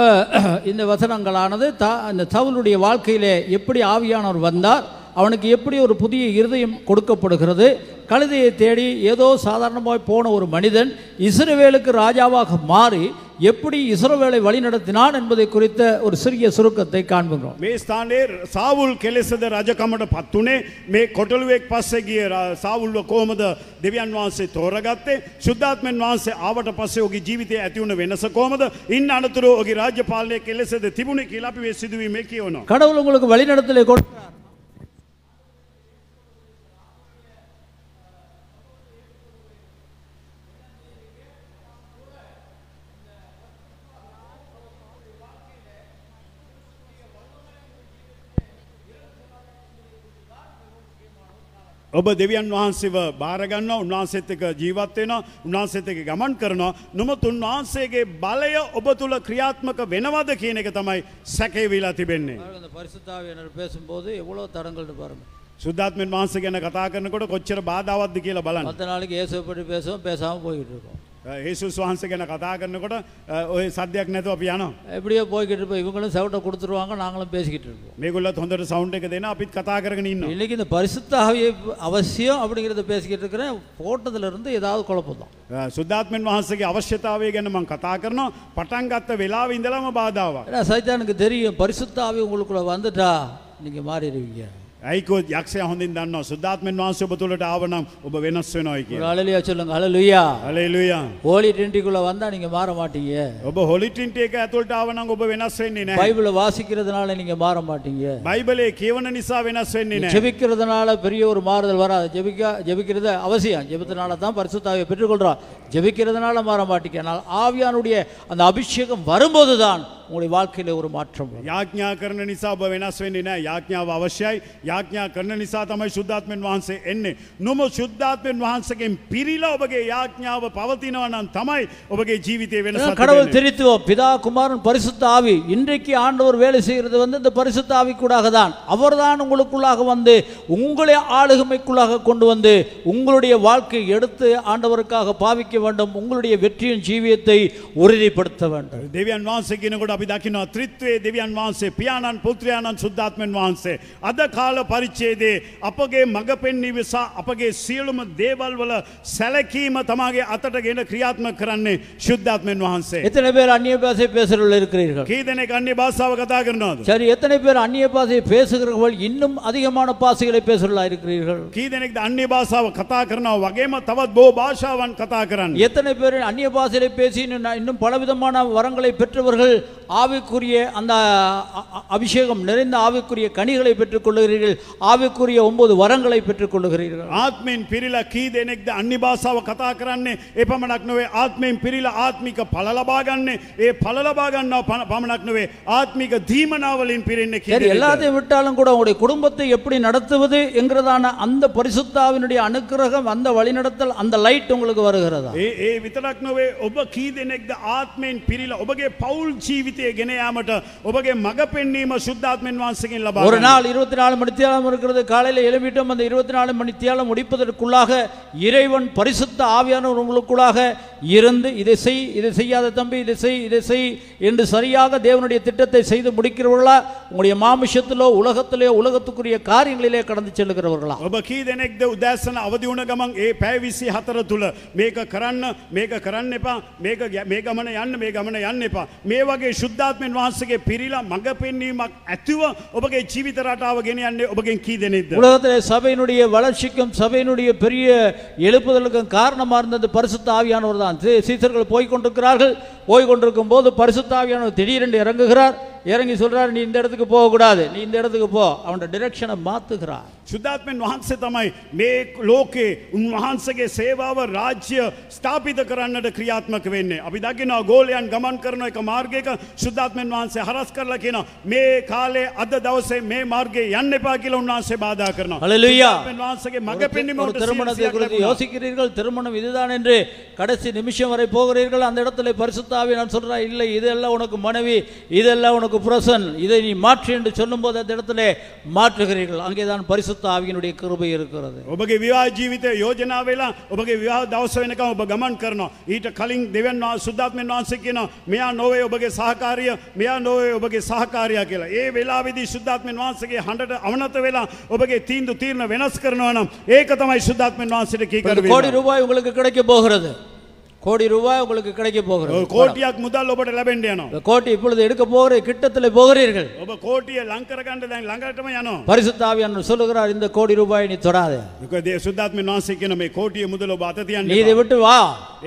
இந்த வசனங்களானது தா- அந்த சவுலுடைய வாழ்க்கையிலே எப்படி ஆவியானவர் வந்தார் அவனுக்கு எப்படி ஒரு புதிய இருதயம் கொடுக்கப்படுகிறது கழுதையை தேடி ஏதோ சாதாரணமாய் போன ஒரு மனிதன் இஸ்ரவேலுக்கு ராஜாவாக மாறி எப்படி இஸ்ரவேலை வழிநடத்தினான் என்பதை குறித்த ஒரு சிறிய சுருக்கத்தை காண்புகிறோம் මේ ස්ථානයේ සාවුල් කෙලෙසද රජකමට පත්වනේ මේ කොටළුවෙක් පස්සේ ගිය ර- සාවුල්ව කොහොමද දෙවියන් වහන්සේ තෝරගත්තේ ශුද්ධාත්මන් වහන්සේ ආවට පස්සේ ඔගේ ජීවිතය ඇතිවුණ වෙනස කොහමද ඉන්න අනතුරු ඔගේ රාජ්‍ය පාලනය කෙලෙසද තිබුණේ කියලා අපි මේ සිදුවීමේ කියවනවා. கடவுள் உங்களுக்கு வழிநடத்தலை கொடுக்கிறார் ඔබ දෙවියන් වහන්සේව භාරගන්න උන්වහන්සේත් එක ජීවත් වෙනවා උන්වහන්සේත් එක ගමන් කරනවා නමුත් උන්වහන්සේගේ බලය ඔබ තුළ ක්‍රියාත්මක වෙනවද කියන එක තමයි සැකේ වෙලා තිබෙන්නේ. பாருங்க, இந்த பரிசுத்தாவியனர் பேசும்போது எவ்வளோ தடங்கள்னு பாருங்க සුද්ධාත්මන් වහන්සේ ගැන කතා කරනකොට කොච්චර බාධාවත්ද කියලා බලන්න. மற்ற நாளைக்கு இயேசுவை பற்றி பேசுவோம் பேசாமல் போய்கிட்டு இருக்கோம் ஏசுஸ் வான்ஸுக்கு என்ன கதா கண்ணு கூட ஒரு சத்தியாக நேத்து அப்போ யானோ எப்படியோ போய்கிட்டு இருப்போம். இவங்களும் சவுண்டை கொடுத்துருவாங்க நாங்களும் பேசிக்கிட்டு இருப்போம். மீகுள்ள தொந்தர சவுண்டு கதைனா அப்படி கதா கரங்க இன்னும் இன்னைக்கு இந்த பரிசுத்தாவிய அவசியம் அப்படிங்கிறத பேசிக்கிட்டு இருக்கிறேன் போட்டதுல இருந்து ஏதாவது குழப்பம் தான். சுத்தாத்மன் வான்ஸுக்கு அவசியத்தாவிய நம்ம கதா கரணும் பட்டாங்காத்த விழாவை இதெல்லாம் பாதாவா சைத்தானுக்கு தெரியும் பரிசுத்தாவி உங்களுக்குள்ள வந்துட்டா நீங்கள் மாறிடுவீங்க. ඇයිකෝ යක්ෂය හොඳින් දන්නවා සුද්ධාත්මන් වහන්සේ ඔබ තුළට ආවනම් ඔබ වෙනස් වෙනොයි ஒரு කියලා. அழலியா சொல்லுங்க அழலுயா හලෙලුයා. ஹோலி டென்ட்டிக்குள்ள வந்தா நீங்க மாற மாட்டீங்க ඔබ හොලිටින්ට එක ඇතුළට ආවනම් ඔබ වෙනස් වෙන්නේ නැහැ. பைபிளை வாசிக்கிறதுனால நீங்க மாற மாட்டீங்க බයිබලේ කියවන නිසා වෙනස් වෙන්නේ නැහැ. ஜெபிக்கிறதுனால பெரிய ஒரு மாறுதல் வராது ஜெபிக்க ஜெபிக்கிறது அவசியம் ஜெபத்தினால தான் பரிசுத்தாவியை பெற்றுக்கொள்றோம் ஜெபிக்கிறதுனால மாற மாட்டீங்க ஆனால் ஆவியானுடைய அந்த அபிஷேகம் வரும்போது தான் உங்களுடைய வாழ்க்கையில ஒரு மாற்றம் வரும் යාඥා කරන නිසා ඔබ වෙනස් වෙන්නේ නැහැ. යාඥාව අවශ්‍යයි. යාඥා කරන නිසා තමයි ශුද්ධාත්මන් වහන්සේ එන්නේ. නොම ශුද්ධාත්මන් වහන්සේගෙන් පිරීලා ඔබගේ යාඥාව පවතිනවා නම් තමයි ඔබගේ ජීවිතේ වෙනසක් அதான் கடவுள் වෙන්නේ. தெரித்துவோம் பிதா குமாரன் பரிசுத்த ஆவி இன்றைக்கு ஆண்டவர் வேலை செய்கிறது வந்து இந்த பரிசுத்த ஆவிக்கூடாக தான் அவர்தான் உங்களுக்குள்ளாக வந்து உங்களை ஆளுகமைக்குள்ளாக கொண்டு வந்து உங்களுடைய வாழ்க்கையை எடுத்து ஆண்டவருக்காக பாவிக்க வேண்டும் உங்களுடைய வெற்றியின் ஜீவியத்தை உறுதிப்படுத்த வேண்டும் දෙවියන් වහන්සේ කියනකොට අපි දකිනවා ත්‍රිත්වයේ දෙවියන් වහන්සේ පියාණන් පුත්‍රයාණන් සුද්ධාත්මන් වහන්සේ. අද කාල පරිච්ඡේදයේ අපගේ මඟ පෙන්වීම සහ අපගේ සියලුම දේවල් වල සැලකීම තමාගේ අතට ගෙන ක්‍රියාත්මක කරන්නේ ශුද්ධාත්මන් වහන්සේ. எத்தனை பேர் அந்நிய பாஷை பேசுகிறவர்கள் இருக்கிறீர்கள் කී දෙනෙක් අන්‍ය භාෂාව කතා කරනවද? சரி எத்தனை பேர் அந்நிய பாஷையை பேசுகிறவர்கள் இன்னும் அதிகமான பாஷைகளை பேசுகிறவர்களா இருக்கிறீர்கள் කී දෙනෙක්ද අන්‍ය භාෂාව කතා කරනවා වගේම තවත් බෝ භාෂාවන් කතා කරන්න. எத்தனை பேர் அந்நிய பாஷையில பேசி இன்னும் இன்னும் பலவிதமான வரங்களை பெற்றவர்கள் ஆவிக்குரிய அந்த அ- அ- அபிஷேகம் நிறைந்த ஆவிக்குரிய கனிகளை பெற்றுக் கொள்ளுகிறீர்கள் ஆவிக்குரிய ஒன்பது வரங்களை பெற்றுக் கொள்ளுகிறீர்கள் ආත්මෙන් පිරිලා කී දෙනෙක්ද අන්‍ය භාෂාව කතා කරන්නේ ඒ පමණක් නොවේ ආත්මෙන් පිරිලා ආත්මික ඵල ලබා ගන්නේ ඒ ඵල ලබා ගන්නව පන- පමණක් නොවේ ආත්මික දීමනාවලින් පිරෙන්නේ කී சரி දෙනෙක්ද? எல்லாத்தையும் விட்டாலும் கூட உங்களுடைய குடும்பத்தை எப்படி நடத்துவது என்கிறதான அந்த பரிசுத்தாவினுடைய அனுக்கிரகம் அந்த வழிநடத்தல் அந்த லைட் உங்களுக்கு வருகிறதா ඒ ඒ විතරක් නොවේ ඔබ කී දෙනෙක්ද ආත්මෙන් පිරිලා ඔබගේ පෞල් ජීවිතය ගෙන යාමට ඔබගේ මඟ පෙන්වීම ශුද්ධාත්මෙන් වහන්සේගෙන් ලබා ஒரு ගන්න. நாள் இருபத்தி நாலு மணித்தியாலம் இருக்கிறது காலையில் எழுப்பிட்டோம் அந்த இருபத்தி நாலு மணித்தியாலம் முடிப்பதற்குள்ளாக இறைவன் பரிசுத்த ஆவியானவர் உங்களுக்குள்ளாக இருந்து இதை செய் இதை செய்யாத தம்பி இதை செய் இதை செய் என்று சரியாக தேவனுடைய திட்டத்தை செய்து முடிக்கிறவர்களா உங்களுடைய மாமிஷத்திலோ உலகத்திலோ உலகத்துக்குரிய காரியங்களிலே கடந்து செல்லுகிறவர்களா ඔබ කී දෙනෙක්ද උදෑසන අවදි වුණ ගමන් ඒ පැය 24 තුල මේක කරන්න මේක කරන්න එපා මේක ග- මේ ගමන යන්න මේ ගමන යන්න එපා මේ වගේ ශුද්ධාත්මෙන් වහන්සේගේ පිරීලා මඟ පෙන්වීමක් ඇතිව ඔබගේ ජීවිත රටාව ගෙන යන්නේ ඔබගෙන් කී දෙනෙක්ද உலகத்திலே சபையினுடைய வளர்ச்சிக்கும் சபையினுடைய பெரிய எழுப்புதலுக்கும் காரணமாக இருந்தது பரிசுத்த ஆவியானவர் தான் சீ- சீசர்கள் போய் கொண்டிருக்கிறார்கள் போய் கொண்டிருக்கும் போது பரிசுத்த ஆவியானவர் திடீரென்று இறங்குகிறார் இறங்கி சொல்றார் நீ இந்த இடத்துக்கு போகக்கூடாது நீ இந்த இடத்துக்கு போ அவனோட டிரெக்ஷனை மாத்துகிறார் ශුද්ධාත්මෙන් වහන්සේ තමයි මේ ලෝකේ උන්වහන්සේගේ සේවාව රාජ්‍ය ස්ථාපිත කරන්නට ක්‍රියාත්මක වෙන්නේ. අපි දකිනවා ගෝලයන් ගමන් කරන එක මාර්ගයක ශුද්ධාත්මෙන් වහන්සේ හරස් කරලා කියනවා මේ කාලේ අද දවසේ මේ මාර්ගයේ යන්න එපා කියලා උන්වහන්සේ බාධා කරනවා. ஹalleluya ශුද්ධාත්මෙන් වහන්සේගේ මඟ ஒரு தி- පෙන්වීම ஒரு උට திருமணத்தை සියලු குறித்து සියක් ලැබුණා. யோசிக்கிறீர்கள் திருமணம் இதுதான் என்று கடைசி நிமிஷம் வரை போகிறீர்கள் அந்த இடத்துல பரிசுத்தாவி நான் சொல்றேன் இல்லை இதெல்லாம் உனக்கு மனைவி இதெல்லாம் உனக்கு நமக்கு புரசன் இதை நீ மாற்று என்று சொல்லும்போது அந்த இடத்துல மாற்றுகிறீர்கள் அங்கேதான் பரிசுத்த ஆவியினுடைய கிருபை இருக்கிறது ಒಬ್ಬಗೆ ವಿವಾಹ ಜೀವಿತ ಯೋಜನೆ ಆವೆಲ್ಲ ಒಬ್ಬಗೆ ವಿವಾಹ ದಾವಸವೇನಕ ಒಬ್ಬ ಗಮನ ಕರ್ನೋ ಈಟ ಕಲಿಂಗ್ ದಿವ್ಯನ್ ನೋ ಸುದ್ದಾತ್ಮ ನೋ ಸಿಕ್ಕಿನೋ ಮಿಯಾ ನೋವೆ ಒಬ್ಬಗೆ ಸಹಕಾರಿಯ ಮಿಯಾ ನೋವೆ ಒಬ್ಬಗೆ ಸಹಕಾರಿ ಆಗಿಲ್ಲ ಏ ವೇಲಾವಿಧಿ ಶುದ್ಧಾತ್ಮ ನ್ವಾಸಗೆ ಹಂಡ್ರೆಡ್ ಅವನತ ವೇಲ ಒಬ್ಬಗೆ ತೀಂದು ತೀರ್ನ ವೆನಸ್ ಕರ್ನೋಣ ಏಕತಮಾಯಿ ಶುದ್ಧಾತ್ಮ ನ್ವಾಸಿನ ಕೀ ಕೋಟಿ ರೂಪಾಯಿ உங்களுக்கு கிடைக்க போகிறது கோடி ரூபாய் உங்களுக்கு கிடைக்க போகிறது. கோட்டியாக்கு முதல் ಒಬ್ಬ ಲೆಬೆಂಡೇನೋ கோட்டி இப்பொழுது எடுக்க போகிற கிட்டத்தில் போகிறீர்கள். ಒಬ್ಬ ಕೋಟಿಯ ಲಂಕರ ಕಂಡ ಲಂಕರಟಮ ಯಾನೋ பரிசுத்தாவியான் சொல்லுகிறார் இந்த கோடி ரூபாய் நீ தொடாத. சுத்தாத்மி நாசிக்கணும் கோட்டிய முதல் ಒಬ್ಬ ಅತಿಥಿಯನ್ನ நீ இதை விட்டு வா.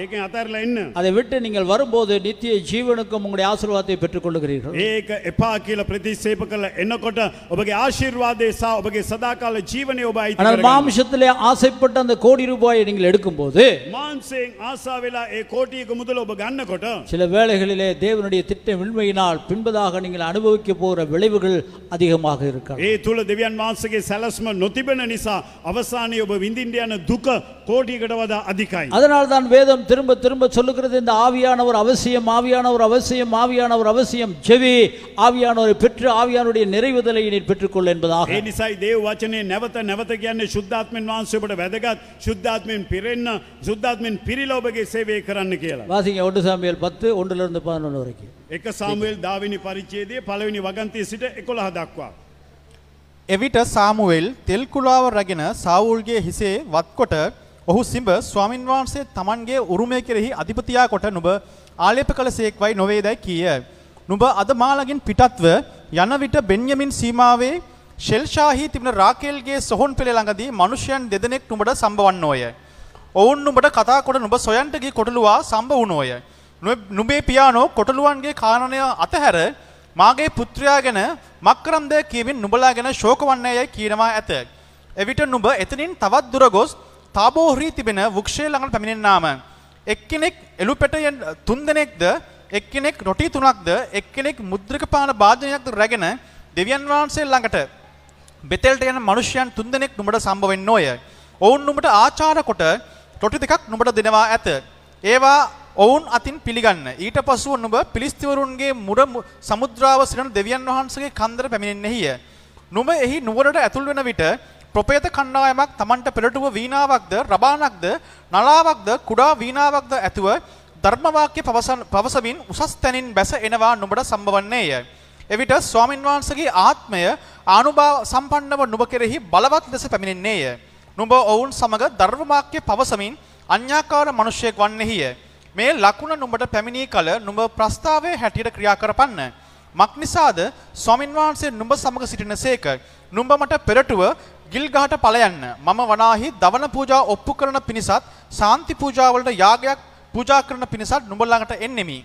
ಏಕೆ அத்தாரில் ಇನ್ನು அதை விட்டு நீங்கள் வரும்போது நித்திய ஜீவனுக்கும் உங்களுடைய ஆசீர்வாதத்தை பெற்றுக்கொள்ளுகிறீர்கள். ಏಕ ಎಪಾಕಿಲ ಪ್ರತಿ ಸೇಪಕಲ್ಲ ಎನ್ನಕೊಟ್ಟ ಒಬ್ಬಗೆ ಆಶೀರ್ವಾದ ಸಾ ಒಬ್ಬಗೆ ಸದಾಕಾಲ ಜೀವನೇ ಒಬ್ಬ ಮಾಂಸத்திலே ஆசைப்பட்ட அந்த கோடி ரூபாயை நீங்கள் எடுக்கும் எடுக்கும்போது மான்சேங் ஆசாவிலா ඒ කෝටියක මුදල ඔබ ගන්නකොට சில வேளைகளிலே தேவனுடைய திட்ட விண்மையினால் பின்பதாக நீங்கள் அனுபவிக்க போகிற விளைவுகள் அதிகமாக இருக்காது ඒ තුළ දෙවියන් වහන්සගේ සැලස්ම නොතිබෙන නිසා අවසානය ඔබ විඳින්ඩ යන දුක කෝටියකට වදා අධිකයි. அதனால் தான் வேதம் திரும்ப திரும்ப சொல்லுகிறது இந்த ஆவியானவர் அவசியம் ஆவியானவர் அவசியம் ஆவியானவர் அவசியம் ஜெவி ஆவியானவரை பெற்று ஆவியானுடைய நிறைவுதலை நீர் பெற்றுக்கொள் என்பதாக ඒ නිසයි දේව වචනය නැවත නැවත කියන්නේ ශුද්ධාත්මෙන් වහන්සේපට වැදගත් ශුද්ධාත්මෙන් පිරෙන්න ශුද්ධාත්මෙන් පිරිල ඔබගේ සේවය කරන්න කියලා. வாசிங்க ஒன்று சாமியல் பத்து ஒன்றிலிருந்து பதினொன்று வரைக்கும் එක සාමුවල් දාවිනි පරිච්චේදය පළවෙනි වගන්තය සිට එකොළහ දක්වා. එවිට සාමුවෙල් තෙල්කුලාව රැගෙන සාවුල්ගේ හිසේ වත්කොට ඔහු සිඹ ස්වාමින් වහන්සේ තමන්ගේ උරුමය කෙරෙහි අධිපතියා කොට නුඹ ආලේප කළ සේක්වයි නොවේදැයි කීය. නුඹ අද මාලගින් පිටත්ව යන විට බෙන්යමින් සීමාවේ ශෙල්ෂාහි තිබෙන රාකේල්ගේ සොහොන් පෙළ ළඟදී මනුෂ්‍යයන් දෙදෙනෙක් නුඹට සම්බවන්නෝය. ඔවුන් නුඹට කතා කොට නුඹ සොයන්ට ගිය කොටලුවා සම්බ වුණෝය. නුඹ- නුඹේ පියානෝ කොටලුවන්ගේ කාරණය අතහැර මාගේ පුත්‍රයා ගැන මක්කරම්ද කියමින් නුඹලා ගැන ශෝක වන්නේ යයි කියනවා ඇත. එවිට නුඹ එතනින් තවත් දුර ගොස් තාබෝහරී තිබෙන වෘක්ෂය ළඟට පැමිණෙන්නාම එක්කෙනෙක් එළු පැටයෙන් තුන්දෙනෙක්ද එක්කෙනෙක් රොටි තුනක්ද එක්කෙනෙක් මුද්‍රක පාන භාජනයක්ද රැගෙන දෙවියන් වහන්සේ ළඟට බෙතෙල්ට යන මනුෂ්‍යයන් තුන්දෙනෙක් නුඹට සම්බ වෙන්න ඕය. ඔවුන් නුඹට ආචාර කොට රොටි දෙකක් නුඹට දෙනවා ඇත. ඒවා ඔවුන් අතින් පිළිගන්න. ඊට පසුව නුඹ පිලිස්තිවරුන්ගේ මුර මු- සමුද්‍රාව සිටින දෙවියන් වහන්සේගේ කන්දර පැමිණෙන්නේය. නුඹ එහි නුවරට ඇතුල් වෙන විට ප්‍රපේත කණ්ඩායමක් Tamanට පෙරටුව වීණාවක්ද රබානක්ද නලාවක්ද කුඩා වීණාවක්ද ඇතුව ධර්ම වාක්‍ය පවසන පවසමින් උසස් තැනින් බැස එනවා නුඹට සම්බවන්නේය. එවිට ස්වාමින් වහන්සේගේ ආත්මය ආනුභාව සම්පන්නව නුඹ කෙරෙහි බලවත් ලෙස පැමිණෙන්නේය. නුඹ ඔවුන් සමග ධර්ම වාක්‍ය පවසමින් අන්‍යාකාර මිනිසෙක් වන්නේහිය. මේ ලකුණ නුඹට පැමිණී කල නුඹ ප්‍රස්තාවයේ හැටියට ක්‍රියා කරපන්න. මක්නිසාද ස්වාමින් වහන්සේ නුඹ සමග සිටිනසේක. නුඹ මට පෙරටුව ගිල්ගහට ඵලයන්න. මම වනාහි දවන පූජා ඔප්පු කරන පිණිසත් සාන්ති පූජාවලට යාගයක් පූජා කරන පිණිසත් නුඹ ළඟට එන්නෙමි.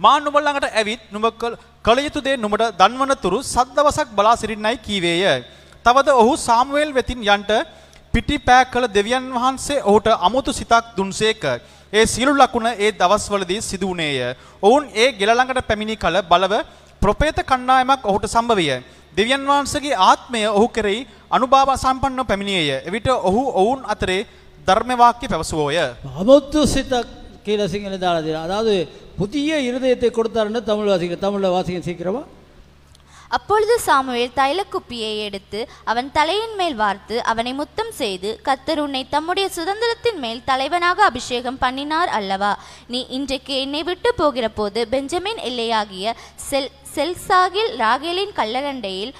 මා නුඹ ළඟට ඇවිත් නුඹ කළ- කළ යුතු දේ නුඹට දන්වන තුරු සත් දවසක් බලා සිටින්නයි කීවේය. තවද ඔහු සාමුවේල් වෙතින් යන්ට පිටි පෑ කළ දෙවියන් වහන්සේ ඔහුට අමුතු සිතක් දුන්සේක. ඒ සියලු ලකුණ ඒ දවස්වලදී සිදු වුණේය. ඔවුන් ඒ ගෙල ළඟට පැමිණි කල බලව ප්‍රපේත කණ්ඩායමක් ඔහුට සම්භවිය. දෙවියන් වහන්සේගේ ආත්මය ඔහු කෙරෙහි අනුභව සම්පන්නව පැමිණියේය. එවිට ඔහු ඔවුන් අතරේ ධර්ම වාක්‍ය පැවසුවෝය. அமுத்து சித்த கீழே சிங்கள அதாவது புதிய இருதயத்தை கொடுத்தாருன்னு தமிழ் வாசிக்க தமிழில் வாசிக்க சீக்கிரமா அப்பொழுது சாமுவேல் தைலக்குப்பியை எடுத்து அவன் தலையின் மேல் வார்த்து அவனை முத்தம் செய்து கத்தர் உன்னை தம்முடைய சுதந்திரத்தின் மேல் தலைவனாக அபிஷேகம் பண்ணினார் அல்லவா? நீ இன்றைக்கு என்னை விட்டு போகிற போது பெஞ்சமின் எல்லையாகிய செல் செல்சாகில் ராகேலின் கல்லகண்டையில்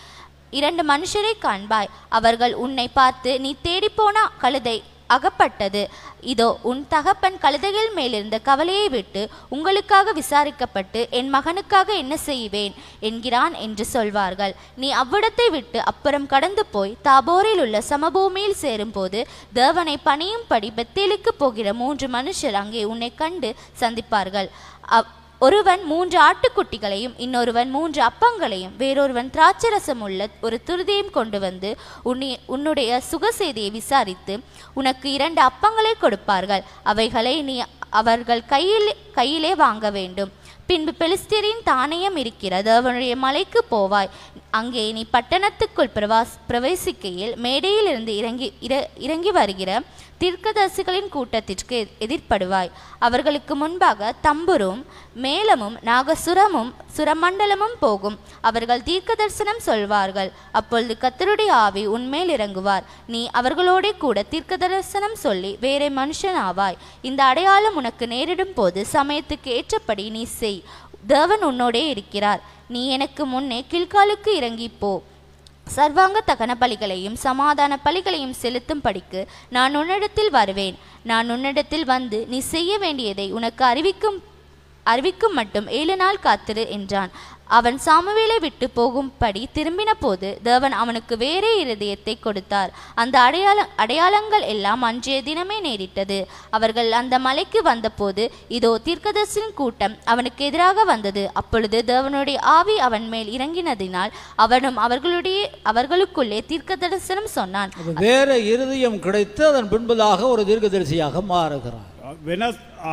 இரண்டு மனுஷரை காண்பாய். அவர்கள் உன்னை பார்த்து நீ தேடிப்போன கழுதை அகப்பட்டது. இதோ உன் தகப்பன் கழுதைகள் மேலிருந்த கவலையை விட்டு உங்களுக்காக விசாரிக்கப்பட்டு என் மகனுக்காக என்ன செய்வேன் என்கிறான் என்று சொல்வார்கள். நீ அவ்விடத்தை விட்டு அப்புறம் கடந்து போய் தாபோரில் உள்ள சமபூமியில் சேரும்போது தேவனை பணியும்படி பெத்தேலுக்கு போகிற மூன்று மனுஷர் அங்கே உன்னை கண்டு சந்திப்பார்கள். அவ்- ஒருவன் மூன்று ஆட்டுக்குட்டிகளையும் இன்னொருவன் மூன்று அப்பங்களையும் வேறொருவன் திராட்சரசம் உள்ள ஒரு துருதியும் கொண்டு வந்து உன்னை உன்னுடைய சுகசெய்தியை விசாரித்து உனக்கு இரண்டு அப்பங்களை கொடுப்பார்கள். அவைகளை நீ அவர்கள் கையில் கையிலே வாங்க வேண்டும். பின்பு பெலிஸ்தீரின் தானியம் இருக்கிறது அவனுடைய மலைக்கு போவாய். அங்கே நீ பட்டணத்துக்குள் பிரவாஸ் பிரவேசிக்கையில் மேடையிலிருந்து இறங்கி இற- இறங்கி வருகிற தீர்க்கதரிசிகளின் கூட்டத்திற்கு எதிர்ப்படுவாய். அவர்களுக்கு முன்பாக தம்புரும் மேளமும் நாகசுரமும் சுரமண்டலமும் போகும். அவர்கள் தீர்க்க தரிசனம் சொல்வார்கள். அப்பொழுது கத்தருடைய ஆவி உன்மேல் இறங்குவார். நீ அவர்களோடே கூட தீர்க்க தரிசனம் சொல்லி வேறே மனுஷன் ஆவாய் இந்த அடையாளம் உனக்கு நேரிடும் போது சமயத்துக்கு ஏற்றபடி நீ செய். தேவன் உன்னோடே இருக்கிறார். நீ எனக்கு முன்னே கில்காலுக்கு இறங்கிப் போ. சர்வாங்க தகன பலிகளையும் சமாதான பலிகளையும் செலுத்தும் படிக்கு நான் உன்னிடத்தில் வருவேன். நான் உன்னிடத்தில் வந்து நீ செய்ய வேண்டியதை உனக்கு அறிவிக்கும் அறிவிக்கும் மட்டும். ஏழு நாள் காத்திரு என்றான். அவன் சாமுவேலை விட்டு போகும்படி திரும்பின போது தேவன் அவனுக்கு வேறே இருதயத்தை கொடுத்தார். அந்த அடையாள அடையாளங்கள் எல்லாம் அன்றைய தினமே நேரிட்டது. அவர்கள் அந்த மலைக்கு வந்தபோது இதோ தீர்க்கதர்சின் கூட்டம் அவனுக்கு எதிராக வந்தது. அப்பொழுது தேவனுடைய ஆவி அவன் மேல் இறங்கினதினால் அவனும் அவர்களுடைய அவர்களுக்குள்ளே தீர்க்க தரிசனம் சொன்னான் வேற இருதயம் கிடைத்து அதன் பின்பதாக ஒரு தீர்க்க தரிசியாக மாறுகிறான்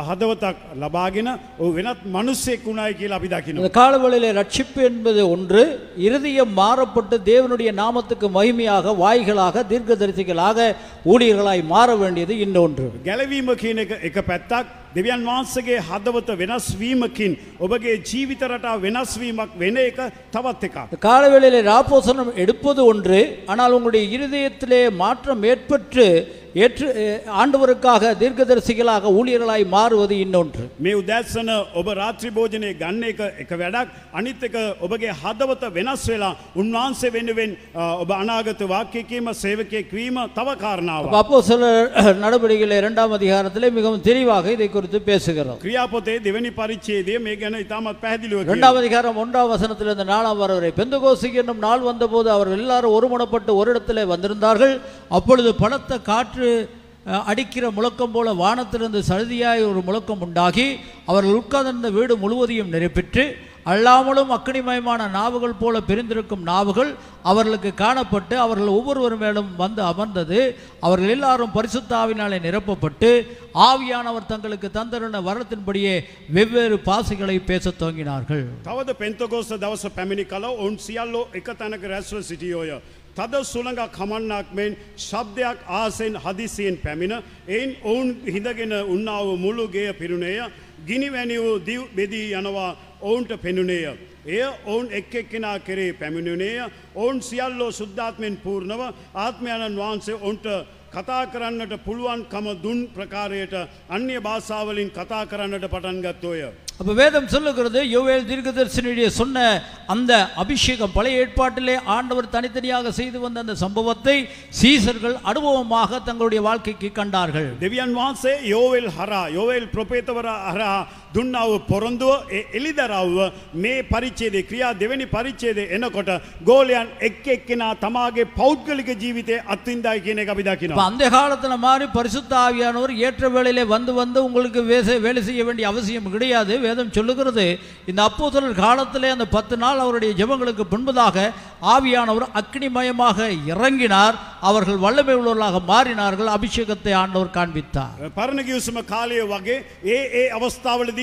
හදවතක් ලබාගෙන ඔහු වෙනත් මනුස්සෙක් වුණයි කියලා අපි දකිනවා. இந்த காலவழியிலே ரட்சிப்பு என்பது ஒன்று இருதயம் மாறப்பட்டு தேவனுடைய நாமத்துக்கு மகிமையாக வாய்களாக தீர்க்கதரிசிகளாக ஊழியர்களாய் மாற வேண்டியது இன்னொன்று ගැලවීම කියන එක එක පැත්තක් දෙවියන් වහන්සගේ හදවත වෙනස්වීමකින් ඔබගේ ජීවිතරට වෙනස්වීමක් වෙන එක තවත් එකක්. இந்த காலவேளையிலே ராப்போசனம் எடுப்பது ஒன்று ஆனால் உங்களுடைய இருதயத்திலே மாற்றம் ஏற்பட்டு ஏற்று அஹ், ஆண்டவருக்காக தீர்க்கதரிசிகளாக ஊழியர்களாய் மாறுவது இன்னொன்று මේ උදැස්සන ඔබ රාත්‍රි භෝජනය ගන්න එක එක වැඩක් අනිත් එක ඔබගේ හදවත වෙනස් වෙලා උන්වහන්සේ වෙනුවෙන් අ, ඔබ අනාගත වාක්‍යකීම සේවකයෙක් වීම තව කාරණාව. அப்போ சில நடவடிக்கைகள் இரண்டாம் அதிகாரத்திலே மிகவும் தெளிவாக இதை குறித்து பேசுகிறோம் ක්‍රියාපොතේ දෙවැනි පරිච්චේදය මේ ගැන ඉතාමත් පැහැදිලිව කියනවා. இரண்டாம் அதிகாரம் ஒன்றாம் வசனத்திலிருந்து நாலாம் வர வரை பெந்தகோசிக்கு என்னும் நாள் வந்தபோது அவர்கள் எல்லாரும் ஒருமனப்பட்டு ஒரு இடத்திலே வந்திருந்தார்கள் அப்பொழுது பலத்த காற்று அஹ், அடிக்கிற முழக்கம் போல வானத்திலிருந்து சழுதியாய் ஒரு முழக்கம் உண்டாகி அவர்கள் உட்கார்ந்திருந்த வீடு முழுவதையும் நிரப்பிற்று அல்லாமலும் அக்கனிமயமான நாவுகள் போல பிரிந்திருக்கும் நாவுகள் அவர்களுக்கு காணப்பட்டு அவர்கள் ஒவ்வொருவர் மேலும் வந்து அமர்ந்தது அவர்கள் எல்லாரும் பரிசுத்தாவினாலே நிரப்பப்பட்டு ஆவியானவர் தங்களுக்கு தந்தருன வரத்தின்படியே வெவ்வேறு பாசைகளை பேசத் துவங்கினார்கள் තවද පෙන්තගෝස්ත දවස පැමිණි කල ඔවුන් සියල්ලෝ එක තැනක රැස්ව සිටියෝය. තද සුළඟක් හමන්නක් මෙන් ශබ්දයක් ආසෙන් හදිසියෙන් පැමිණ එයින් ඔවුන් හිදගෙන උන්නාව මුළු ගේ පිරුණේය ගිනිවැනි වූ දිව් බෙදී යනවා ඔවුන්ට පෙනුනේය. එය ඔවුන් එක් එක්කෙනා කෙරේ පැමිණුනේය ඔවුන් සියල්ලෝ සුද්ධාත්මෙන් පූර්ණව ආත්මයණන් වහන්සේ ඔවුන්ට කතා කරන්නට පුළුවන්කම දුන් ප්‍රකාරයට අන්‍ය භාෂාවලින් කතා කරන්නට පටන් ගත්තෝය. அப்போ வேதம் சொல்லுகிறது யோவேல் தீர்க்கதர்சனுடைய சொன்ன அந்த அபிஷேகம் பழைய ஏற்பாட்டிலே ஆண்டவர் தனித்தனியாக செய்து வந்த அந்த சம்பவத்தை சீசர்கள் அனுபவமாக தங்களுடைய வாழ்க்கைக்கு கண்டார்கள். திவ்யான் வாசே யோவேல் ஹரா யோவேல் பிரபேத்தவரா ஹரா දුන්නාව පොරොන්දුව ඒ එලිදරව්ව මේ පරිච්චේදේ ක්‍රියා දෙවැනි පරිච්චේදේ එනකොට ගෝලයන් එක් එක්කෙනා තමාගේ පෞද්ගලික ජීවිතය අත්වින්දායි කියන එක අපි அப்ப දකිනවා. அந்த காலத்துல மாதிரி பரிசுத்த ஆவியானவர் ஏற்ற வேளையிலே வந்து வந்து உங்களுக்கு வேச- வேலை செய்ய வேண்டிய அவசியம் கிடையாது வேதம் சொல்லுகிறது இந்த அப்போஸ்தலர் காலத்திலே அந்த பத்து நாள் அவருடைய ஜெபங்களுக்கு பின்பதாக ஆவியானவர் அக்னிமயமாக இறங்கினார் அவர்கள் வல்லமை உள்ளவர்களாக மாறினார்கள் அபிஷேகத்தை ஆண்டவர் காண்பித்தார் පරණ ගිවිසුම කාලය වගේ ඒ ඒ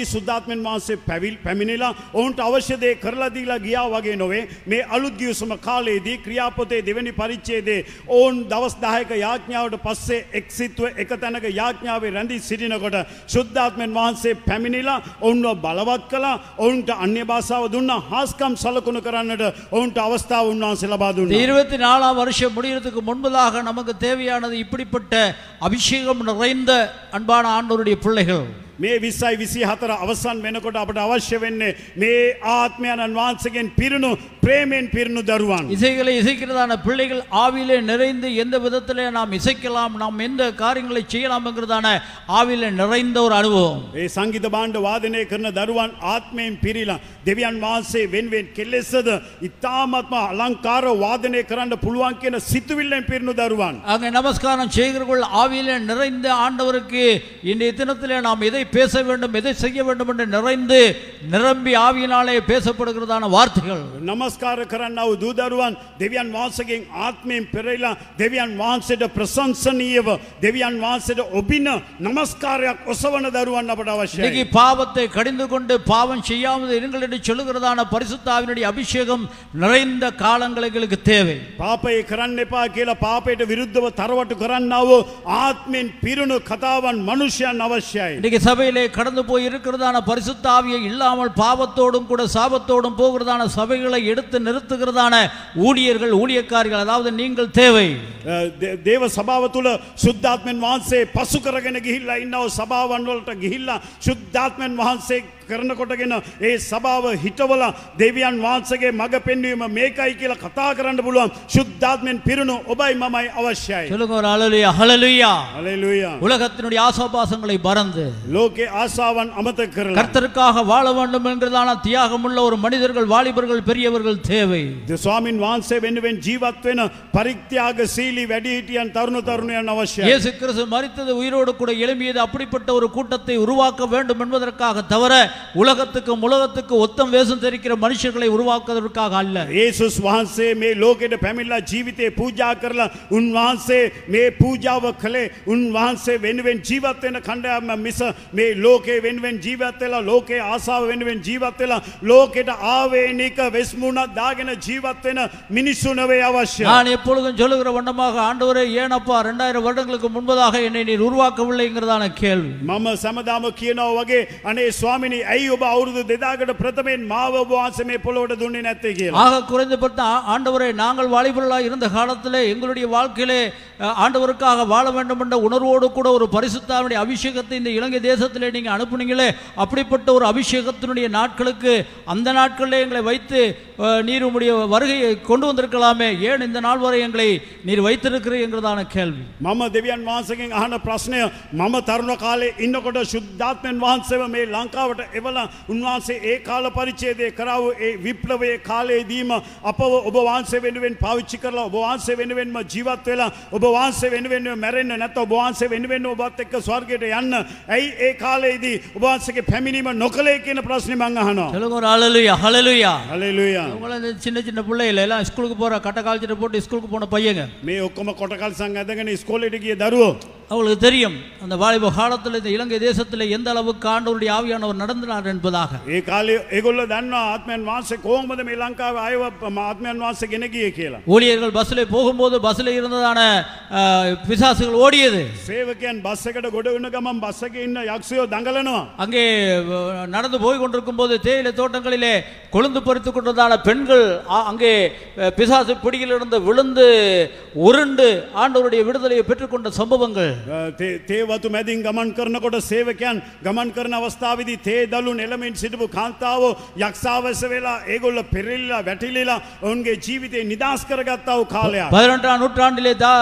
අවස්ථාවලදී සුද්ධාත්මන් වහන්සේ පැවිල් පැමිණිලා ඔවුන්ට අවශ්‍යදේ කරලදීලා ගියා වගේ නොවේ මේ අලුත් ගිවිසුම කාලයේදී ක්‍රියාපොතේ දෙවැනි පරිච්චේදේ ඔවුන් දවස් දායක යාඥාවට පස්සේ එක්සිත්ව එක තැනක යාඥාවේ රැඳී සිටිනකොට ශුද්ධාත්මන් වහන්සේ පැමිණිලා ඔවුන්ව බලවත් කළා ඔවුන්ට අන්‍ය භාෂාව දුන්නා හාස්කම් සලකුණු කරන්නට ඔවුන්ට අවස්ථාව උන්වහන්සේ ලබා இந்த දුන්නා. இருபத்தி நாலாம் வருஷம் முடியறதுக்கு முன்பதாக நமக்கு தேவையானது இப்படிப்பட்ட அபிஷேகம் நிறைந்த அன்பான ஆண்டவருடைய பிள்ளைகள் මේ විස්සයි විසි හතර අවසන් වෙනකොට අපට අවශ්‍ය වෙන්නේ මේ ආත්මයණන් වහන්සගෙන් පිරුණු ප්‍රේමෙන් පිරුණු දරුවන්. இசைகளை இசைக்கிறதான பிள்ளைகள் ஆவியிலே நிறைந்து எந்த விதத்திலே நாம் இசைக்கலாம் நாம் எந்த காரியங்களை செய்யலாம்ங்கிறதான ஆவியிலே நிறைந்த ஒரு அனுபவம் ඒ සංගීත බාණ්ඩ වාදනය කරන දරුවන් ආත්මයෙන් පිරිලා දෙවියන් වහන්සේ වෙන්වෙන් කෙලෙස්සද ඉතාමත්ම අලංකාර වාදනය කරන්න පුළුවන් කියන සිතුවිල්ලෙන් පිරුණු දරුවන්. அங்கே நமஸ்காரம் செய்கிறவர்கள் ஆவியிலே நிறைந்த ஆண்டவருக்கு இன்றைய தினத்திலே நாம் எதை பேச வேண்டும் எதை செய்ய வேண்டும் என்று நிறைந்து நிரம்பி ஆவியினாலே பேசப்படுகிறதான வார்த்தைகள் නමස්කාර කරන්නව දූදරුවන් දෙවියන් වහන්සගෙන් ආත්මයෙන් පෙරයිලා දෙවියන් වහන්සේට ප්‍රසංසනීයව දෙවියන් වහන්සේට ඔබින නමස්කාරයක් ඔසවන දරුවන් අපට අවශ්‍යයි. இன்னைக்கு பாவத்தை கடிந்து கொண்டு பாவம் செய்யாமல் இருங்கள் என்று சொல்லுகிறதான பரிசுத்தாவினுடைய அபிஷேகம் நிறைந்த காலங்கள் எங்களுக்கு தேவை පාපය කරන්න එපා කියලා පාපයට විරුද්ධව තරවටු කරන්නවෝ ආත්මෙන් පිරුණු කතාවන් මනුෂ්‍යයන් අවශ්‍යයි. இன்னைக்கு சபையிலே கடந்து போய் இருக்கிறதான பரிசுத்தாவியை இல்லாமல் பாவத்தோடும் கூட சாபத்தோடும் போகிறதான சபைகளை எடுத்து நிறுத்துகிறதான ஊழியர்கள் ஊழியக்காரிகள் அதாவது நீங்கள் தேவை. தேவ சபாவத்துல சுத்தாத்மன் வான்சே பசுக்கரகன கிஹில்லா இன்னோ சபாவன் கிஹில்லா சுத்தாத்மன் வான்சே සභාවන් වලට ගිහිල්ලා ශුද්ධාත්මෙන් වහන්සේ කරනකොටගෙන ඒ සභාව හිටවල දෙවියන් වහන්සගේ මඟ පෙන්වීම මේකයි කියලා කතා කරන්න පුළුවන් ශුද්ධාත්මෙන් පිරුණු ඔබයි මමයි අවශ්‍යයි. சொல்லுங்க ஒரு அழலுயா ஹalleluya හලෙලුයා. உலகத்தினுடைய ஆசாபாசங்களை மறந்து ලෝකේ ආසාවන් අමතක කරලා கர்த்தருக்காக வாழ வேண்டும் என்றதான தியாகமுள்ள ஒரு மனிதர்கள் வாலிபர்கள் பெரியவர்கள் தேவை ද ස්වාමින් වහන්සේ වෙනුවෙන් ජීවත් වෙන පරිත්‍යාග සීලී වැඩිහිටියන් තරුණ තරුණයන් අවශ්‍යයි. இயேசு கிறிஸ்து மரித்தது உயிரோடு கூட எழும்பியது அப்படிப்பட்ட ஒரு கூட்டத்தை உருவாக்க வேண்டும் என்பதற்காக தவிர உலகத்துக்கும் உலகத்துக்கு ஒத்தம் வேஷம் தெரிக்கிற மனுஷர்களை உருவாக்குவதற்காக அல்ல. येसुस वहां மே मैं लोग ஜீவிதே फैमिला जीविते पूजा करला उन वहां से मैं पूजा व खले उन वहां से वेन वेन जीवते न खंड मैं मिस मैं लोके वेन वेन जीवते ला ஆவே நீக்க வெஸ்முன தாகின ஜீவத்தின மினிசுனவே அவசியம் நான் எப்பொழுதும் சொல்லுகிற வண்ணமாக ஆண்டவரே ஏனப்பா ரெண்டாயிரம் வருடங்களுக்கு முன்பதாக என்னை நீர் உருவாக்கவில்லைங்கிறதான கேள்வி. மம சமதாம கியனோ வகே அனே சுவாமினி ඇයි ඔබ අවුරුදු දෙදාකට ප්‍රථමයෙන් මාව ඔබ වහන්සේ මේ පොළොවට දුන්නේ නැත්තේ කියලා. ஆக குறைந்தபட்ட ஆ- ஆண்டவரே நாங்கள் வாலிபர்களாக இருந்த காலத்திலே எங்களுடைய வாழ்க்கையிலே அஹ், ஆண்டவருக்காக வாழ வேண்டும் என்ற உணர்வோடு கூட ஒரு பரிசுத்தாவுடைய அபிஷேகத்தை இந்த இலங்கை தேசத்திலே நீங்க அனுப்புனீங்களே அப்படிப்பட்ட ஒரு அபிஷேகத்தினுடைய நாட்களுக்கு அந்த நாட்களிலே எங்களை வைத்து அஹ், நீர் உம்முடைய வருகையை கொண்டு வந்திருக்கலாமே ஏன் இந்த நாள் வரை எங்களை நீர் வைத்திருக்கிறீங்கிறதான கேள்வி මම දෙවියන් වහන්සේගෙන් අහන ප්‍රශ්නය මම තරුණ කාලේ ඉන්නකොට ශුද්ධාත්මයන් වහන්සේව මේ ලංකාවට එවලා උන්වහන්සේ ඒ කාල පරිච්ඡේදය කරාව ඒ විප්ලවයේ කාලයේදීම අපව ඔබ වහන්සේ වෙනුවෙන් පාවිච්චි කරලා ඔබ වහන්සේ වෙනුවෙන්ම ජීවත් වෙලා ඔබ වහන්සේ වෙනුවෙන් මැරෙන්න නැත්නම් ඔබ වහන්සේ වෙනුවෙන් ඔබත් එක්ක ස්වර්ගයට යන්න ඇයි ඒ කාලයේදී ඔබ වහන්සේගේ පැමිණීම නොකලේ කියන ප්‍රශ්නේ මම අහනවා சொல்லுங்க ஒரு ஹalleluya ஹalleluya හලෙලුයා உங்களை இந்த சின்ன சின்ன பிள்ளைகள் எல்லாம் ஸ்கூலுக்கு போற கட்ட காலச்சிட்டு போட்டு ஸ்கூலுக்கு போன பையங்க මේ ඔක්කොම කොටකල් සං ඇදගෙන ඉස්කෝලේට ගිය දරුවෝ அவங்களுக்கு தெரியும் அந்த வாலிப காலத்தில் இந்த இலங்கை தேசத்தில் எந்த அளவுக்கு ஆண்டவருடைய ஆவியானவர் நடந்தினார் என்பதாக ඒ කාලේ ඒගොල්ලෝ දන්නවා ආත්මයන් වහන්සේ කොහොමද මේ ලංකාවේ ආයව ආත්මයන් වහන්සේ ගෙන ගියේ කියලා. ஊழியர்கள் பஸ்ஸில் போகும்போது பஸ்ஸில் இருந்ததான அஹ், பிசாசுகள் ஓடியது සේවකයන් බස් එකට ගොඩ වෙන ගමන් බස් එකේ ඉන්න යක්ෂයෝ දඟලනවා. அங்கே அஹ், நடந்து போய் கொண்டிருக்கும் போது தேயிலை தோட்டங்களிலே கொழுந்து பறித்து கொண்டதான பெண்கள் ஆ- அங்கே அஹ், பிசாசு பிடியிலிருந்து விழுந்து உருண்டு ஆண்டவருடைய விடுதலையை பெற்றுக்கொண்ட சம்பவங்கள் අ, තේ- තේවතු මැදින් ගමන් කරනකොට සේවකයන් ගමන් කරන අවස්ථාවේදී තේ දලු නෙළමින් සිටපු කාන්තාව යක්ෂාවස වෙලා ඒගොල්ල පෙරලිලා වැටිලිලා ඔවුන්ගේ ජීවිතේ නිදහස් කරගත්තා වූ කාලයක්. பதினெட்டாம் நூற்றாண்டிலே தா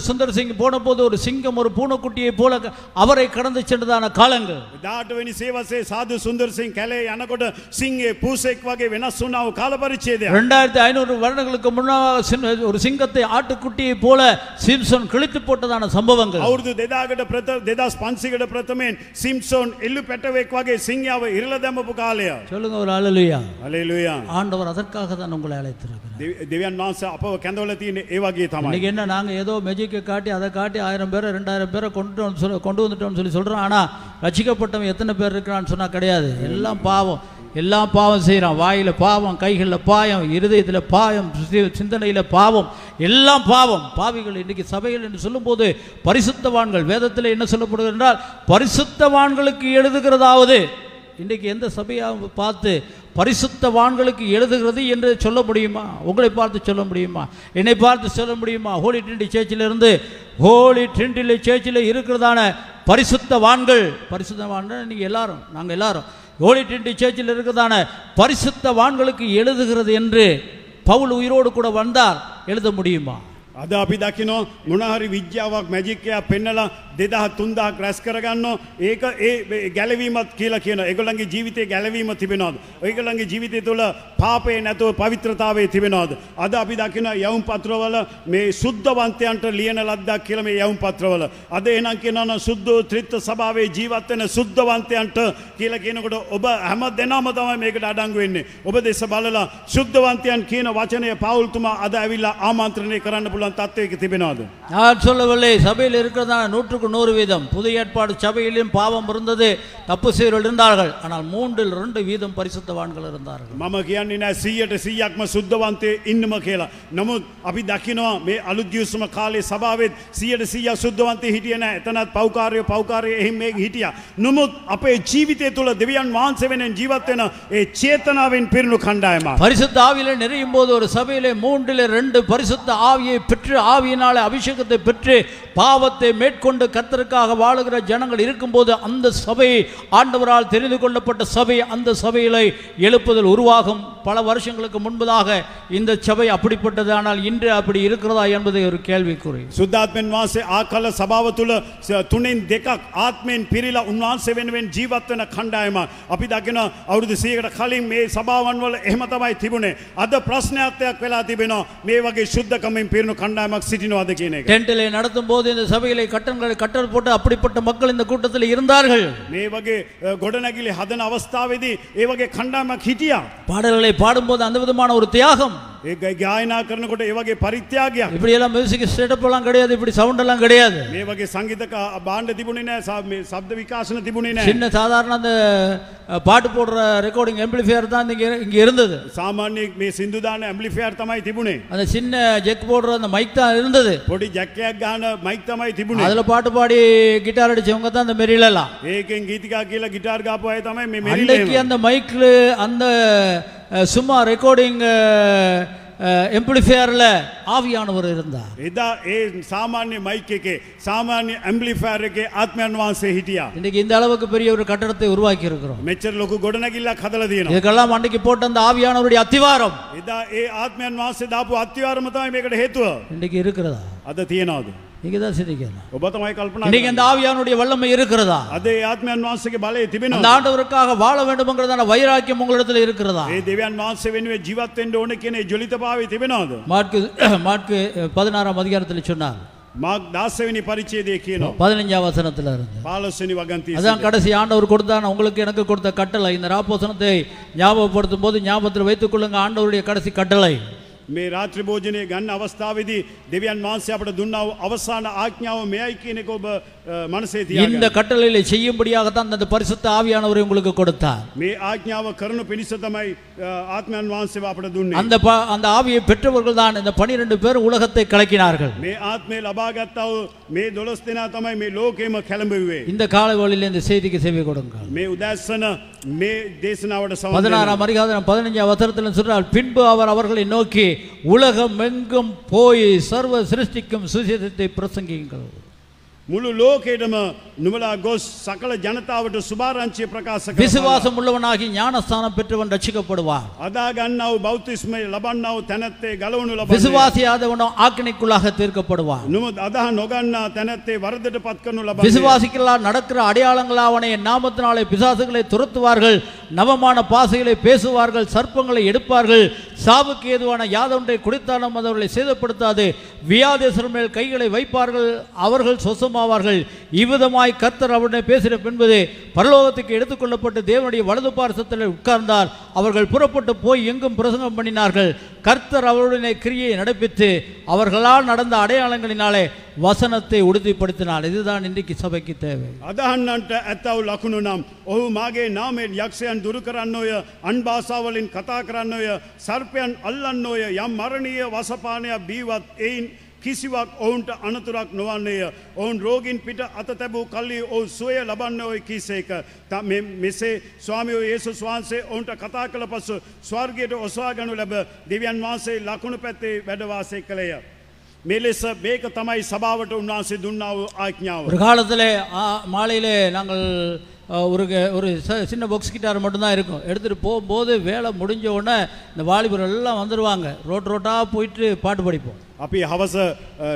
சுந்தர் சிங் போன போது ஒரு சிங்கம் ஒரு பூனைக்குட்டியை போல அவரை கடந்து சென்றதான காலங்கள் දාටවැනි සේවසේ සාධු සුන්දරසිං කැලේ යනකොට සිංහේ පූසෙක් වගේ වෙනස් වුණාව කාල පරිච්ඡේදයක්. ரெண்டாயிரத்தி ஐநூறு வருடங்களுக்கு முன்னாக சின்ன- ஒரு சிங்கத்தை ஆட்டுக்குட்டியை போல சிம்சன் கிழித்து போட்டதான சம்பவங்கள் අවුරුදු දෙදාකට ප්‍රත දෙදස් පන්සිකට ප්‍රථමයෙන් සිම්සෝන් එල්ලු පැටවෙක් වගේ සිංහාව ஹalleluya இருளதம்பு காலய சொல்லுங்க ஒரு ஹalleluya ஹalleluya ஆண்டவர் அதற்காக தான் உங்களை அழைத்திருக்கிறார். திவ்யான் மாச அப்போ கந்தவலத்தின் ஏவாகிய தமாய் இன்னைக்கு என்ன நாங்க ஏதோ மெஜிக்கை காட்டி அதை காட்டி ஆயிரம் பேரை ரெண்டாயிரம் பேரை கொண்டு வந்து கொண்டு வந்துட்டோம்னு சொல்லி சொல்றோம். ஆனா ரசிக்கப்பட்டவன் எத்தனை பேர் இருக்கிறான்னு சொன்னா கிடையாது. எல்லாம் பாவம். எல்லாம் பாவம் செய்கிறான் வாயில் பாவம் கைகளில் பாயம் இருதயத்தில் பாயம் சிந்தனையில் பாவம். எல்லாம் பாவம். பாவிகள் இன்றைக்கி சபைகள் என்று சொல்லும்போது பரிசுத்தவான்கள். வேதத்தில் என்ன சொல்லப்படுகிறது என்றால் பரிசுத்தவான்களுக்கு எழுதுகிறதாவது இன்றைக்கு எந்த சபையாக பார்த்து பரிசுத்தவான்களுக்கு எழுதுகிறது என்று சொல்ல முடியுமா உங்களை பார்த்து சொல்ல முடியுமா என்னை பார்த்து சொல்ல முடியுமா ஹோலி ட்ரிண்டி சேர்ச்சிலிருந்து ஹோலி ட்ரிண்டில் சேர்ச்சில் இருக்கிறதான பரிசுத்தவான்கள் பரிசுத்தவான்கள் நீங்கள் எல்லாரும் நாங்கள் எல்லாரும் ஹோலி ட்ரிண்டி சேர்ச்சில் இருக்கிறதான பரிசுத்தவான்களுக்கு எழுதுகிறது என்று பவுல் உயிரோடு கூட வந்தார் எழுத முடியுமா අද අපි දකිනෝ මොනහරි විද්‍යාවක් මැජික්කයක් පෙන්නලා දෙදහ තුන්දහක් රැස් කරගන්න ඒක ඒ ගැලවීමත් කියලා කියන එකගොලන්ගේ ජීවිතය ගැලවීම තිබෙනවාද. ඒගොලන්ගේ ජීවිතය තුළ පාපය නැතුව පවිත්‍රතාවේ තිබෙනවාද. අද අපි දකින යවුම් පත්‍රවල මේ සුද්ධවන්තයන්ට ලියන ලද්දක් කියල මේ යවුම් පත්‍රවල. අද එනම් කියනන සුද්දෝ ත්‍රිත්ත සභාවේ ජීවත්වන සුද්ධවන්තයන්ට කියල කියනකොට ඔබ හැම දෙනාම තමයි මේකට අඩංගු වෙන්නේ. ඔබ දෙස බලලා සුද්ධවන්තයන් කියන වචනය පවුල්තුමා අද ඇවිල්ලා ආමන්ත්‍රණය කරන්න පුළන් තත්වයක තිබෙනවාද. நான் சொல்லவில்லை சபையில் இருக்கிறதான நூற்றுக்கு நூறு வீதம் புதிய ஏற்பாடு சபையிலும் பாவம் இருந்தது தப்பு செய்வர்கள் இருந்தார்கள் ஆனால் மூன்றில் ரெண்டு வீதம் பரிசுத்தவான்கள் இருந்தார்கள் මම කියන්නේ නෑ සීයට සීයක්ම සුද්ධවන්තය ඉන්නම කියලා. නමුත් අපි දකිනවා මේ අලුද්‍යසම කාලේ සභාවත් සියට සීය සුද්ධවන්තය හිටියන එතනත් පෞකාරය පෞකාරය එහි මේ හිටිය. නොමුත් අපේ ජීවිතය තුළ දෙවියන් වහන්සේ වෙනෙන් ජීවත්වෙන ඒ චේතනාවෙන් පිරුණු කණ්ඩායම. பரிசுத்த ஆவியில நிறையும் போது ஒரு சபையிலே மூன்றில் ரெண்டு பரிசுத்த ஆவியை பெற்று ஆவியினாலே அபிஷேகத்தை பெற்று பாவத்தை மேற்கொண்டு கர்த்தருக்காக வாழுகிற ஜனங்கள் இருக்கும்போது அந்த சபை ஆண்டவரால் தெரிந்து கொள்ளப்பட்ட சபை அந்த சபையிலே எழுப்புதல் உருவாகும் பல வருஷங்களுக்கு முன்பதாக இந்த சபை அப்படிப்பட்டது ஆனால் இன்று அப்படி இருக்கிறதா என்பது ஒரு கேள்விக்குறி සුද්ධාත්මෙන් වහන්සේ ආකල සභාව තුළ ස- තුනෙන් දෙකක් ආත්මයෙන් පිරිලා උන්වහන්සේ වෙනුවෙන් ජීවත් වෙන කණ්ඩායම අපි දකින අවුරුදු 100කට කලින් මේ සභාවන් වල එහෙම තමයි තිබුණේ අද ප්‍රශ්නයක්යක් වෙලා තිබෙනවා මේ වගේ ශුද්ධකමින් පිරුණු කණ්ඩායමක් සිටිනවද කියන එක டென்ட்டிலே நடத்தும் போது இந்த சபையிலே கட்டணங்களை கட்டல் போட்டு அப்படிப்பட்ட மக்கள் இந்த கூட்டத்தில் இருந்தார்கள் මේ වගේ අ, ගොඩනැගිලි හදන අවස්ථාවේදී ඒ වගේ කණ්ඩායමක් හිටියා பாடல்களை பாடும்போது அந்த விதமான ஒரு தியாகம் ఏ గాయనాకరణ కూడా ఇవగే పరిత్యాగ్య ఇప్పుడు ఇలా మ్యూజిక్ సెటప్ ఎல்லாம் கிடையாது இப்படி சவுண்ட் எல்லாம் கிடையாது. మే వగే సంగీతక బాండ తిబునినే శబ్ద వికాసన తిబునినే చిన్న సాధారణ அந்த பாட்டு போடுற ரெக்கார்டிங் ஆம்பிளிஃபையர் தான் இங்க இங்க இருந்தது. சாமானிய మే సింధుదాన ఆంప్లిఫైయర్ తమై తిబుని அந்த சின்ன ஜெக் போடுற அந்த மைக் இருந்தது. పొడి జక్యాగాన మైక్ తమై తిబుని பாட்டு பாடி கிட்டார் அடிச்சவங்க தான் அந்த மெரிலலாம் ఏకేం గీతికా కీల గిటార్ గాపోయే తమై మే మెరిలే அந்த மைக்ல அந்த சும்மா ரெக்கார்டிங் ಎಂಪ್ಲಿಫೈಯರ್ಲ ಆವಿಯಾನವರು ಇರಂದಾರ್ ಇದಾ ಏ ಸಾಮಾನ್ಯ ಮೈಕಿಗೆ ಸಾಮಾನ್ಯ ಎಂಪ್ಲಿಫೈಯರ್ಗೆ ಆತ್ಮನ್ವಾಸೆ ಹಿಟಿಯಾ இன்னைக்கு இந்த அளவுக்கு பெரிய ஒரு கட்டடத்தை உருவாக்கி இருக்கிறோம் மெச்சர் லோகு கொடனகில்ல கதல தீனம் இதெல்லாம் அன்னைக்கு போட்ட அந்த ஆவியானவருடைய அத்திவாரம். இதா ஏ ஆத்மன்வாசே தாப்பு அத்திவாரம் தான் இமேகட ஹேத்துவ இன்னைக்கு இருக்குறதா? அத தீனாது நீங்க தான் சிந்திக்கணும். உபத்தமாய் கல்பனா நீங்க இந்த ஆவியானுடைய வல்லமை இருக்கிறதா? அதே ஆத்மியான் மாசுக்கு பலே ஆண்டவருக்காக வாழ வேண்டும்ங்கறதான வைராக்கியம் உங்களிடத்துல இருக்கிறதா? ஏ தேவியான் மாசு வென்வே ஜீவத்தெண்டு உனக்கேனே ஜொலித்த பாவி திபினோ மாற்கு மாற்கு பதினாறாம் அதிகாரத்தில் சொன்னார். மார்க் தாசவினி பரிச்சயதை கீழே பதினஞ்சாம் வசனத்தில் இருந்து. பாலசினி வகந்தி அதான் கடைசி ஆண்டவர் கொடுத்தான உங்களுக்கு எனக்கு கொடுத்த கட்டளை. இந்த ராப்போசனத்தை ஞாபகப்படுத்தும் போது ஞாபகத்தில் வைத்துக் கொள்ளுங்க ஆண்டவருடைய கடைசி கட்டளை. මේ රාත්‍රී භෝජනය ගන්න අවස්ථාවේදී දෙවියන් වහන්සේ අපට දුන්නා වූ අවසාන ආඥාව මෙයයි කියන එක ඔබ අ, මනසේ இந்த තියාගන්න. கட்டளையில செய்யும்படியாகத்தான் அந்த பரிசுத்த ஆவியானவரை உங்களுக்கு கொடுத்தார் මේ ආඥාව කරනු පිණිස තමයි අ, ආත්මයන් වහන්සේව අපට දුන්නේ. அந்த ப- அந்த ஆவியை பெற்றவர்கள் தான் இந்த பனிரெண்டு பேர் உலகத்தை கலக்கினார்கள் මේ ආත්මය ලබා ගත්තා වූ මේ 12 දෙනා තමයි මේ ලෝකෙම කැළඹුවේ. இந்த காலை வழியில் இந்த செய்திக்கு செவி கொடுங்கள் මේ උදැස්සන මේ දේශනාවට සවන් දෙන්න. பதினாறாம் அதிகாரம் பதினஞ்சாம் வசனத்தில் சொல்றார் பின்பு அவர் அவர்களை நோக்கி உலகம் எங்கும் போய் சர்வ சிருஷ்டிக்கும் சுசேதத்தை பிரசங்கிங்கள் මුළු ලෝකෙටම නුඹලා ගොස් සකල ජනතාවට සුභාරංචිය ප්‍රකාශ කරනවා. விசுவாசம் உள்ளவனாகி ஞானஸ்தானம் பெற்றவன் ரட்சிக்கப்படுவான் අදා ගන්නා වූ බෞතිස්මය ලබන්නා වූ තැනැත්තේ ගලවනු ලබන්නේ. விசுவாசியாதவனோ ஆக்கினைக்குள்ளாக தீர்க்கப்படுவான் නොමුත් අදහ නොගන්නා තැනැත්තේ වරදට පත් කරනු ලබන්නේ. விசுவாசிகளால் நடக்கிற அடையாளங்களா அவனை என் நாமத்தினாலே பிசாசுகளை துரத்துவார்கள் நவமான பாசைகளை பேசுவார்கள் சர்ப்பங்களை எடுப்பார்கள் சாவுக்கு ஏதுவான யாதொன்றை குடித்தாலும் அது அவர்களை சேதப்படுத்தாது வியாதேசர் மேல் கைகளை வைப்பார்கள் அவர்கள் சொசமாவார்கள் இவ்விதமாய் கர்த்தர் அவருடைய பேசுகிற பின்பது பரலோகத்துக்கு எடுத்துக்கொள்ளப்பட்டு தேவனுடைய வலது பார்சத்தில் உட்கார்ந்தார் அவர்கள் புறப்பட்டு போய் எங்கும் பிரசங்கம் பண்ணினார்கள் கர்த்தர் அவருடைய கிரியை நடப்பித்து அவர்களால் நடந்த அடையாளங்களினாலே வசனத்தை உறுதிப்படுத்தினார் இதுதான் இன்றைக்கு சபைக்கு தேவை අදහන්නන්ට ඇත්තව ලකුණු නම් ඔහු මාගේ නාමෙන් යක්ෂයන් දුරු කරන්න ඔය අන් භාෂාවලින් කතා කරන්න ඔය සර්පයන් අල්ලන්න ඔය යම් මරණීය වසපානයක් බීවත් එයින් කිසිවක් ඔවුන්ට අනතුරක් නොවන්නේය ඔවුන් රෝගින් පිට අත තැබූ කල්ලි ඔවු සුවය ලබන්න ඔය කිසේක ත- මෙ- මෙසේ ස්වාමියෝ ඒසුස් වහන්සේ ඔවුන්ට කතා කළ පසු ස්වර්ගයට ඔස්වාගනු ලැබ දෙවියන් වහන්සේ ලකුණු පැත්තේ වැඩවාසය කළේය. මේ ලෙස මේක තමයි සභාවට උන්වහන්සේ දුන්නා වූ ආඥාව. ஒரு காலத்தில் மாலையிலே நாங்கள் ஆ, ஒரு க- ஒரு ச- சின்ன பாக்ஸ் கிட்டார் மட்டும்தான் இருக்கும் எடுத்துகிட்டு போகும்போது வேலை முடிஞ்ச உடனே இந்த வாலிபர்கள் எல்லாம் வந்துடுவாங்க ரோட் ரோட்டாக போயிட்டு பாட்டு படிப்போம் අපි හවස අ,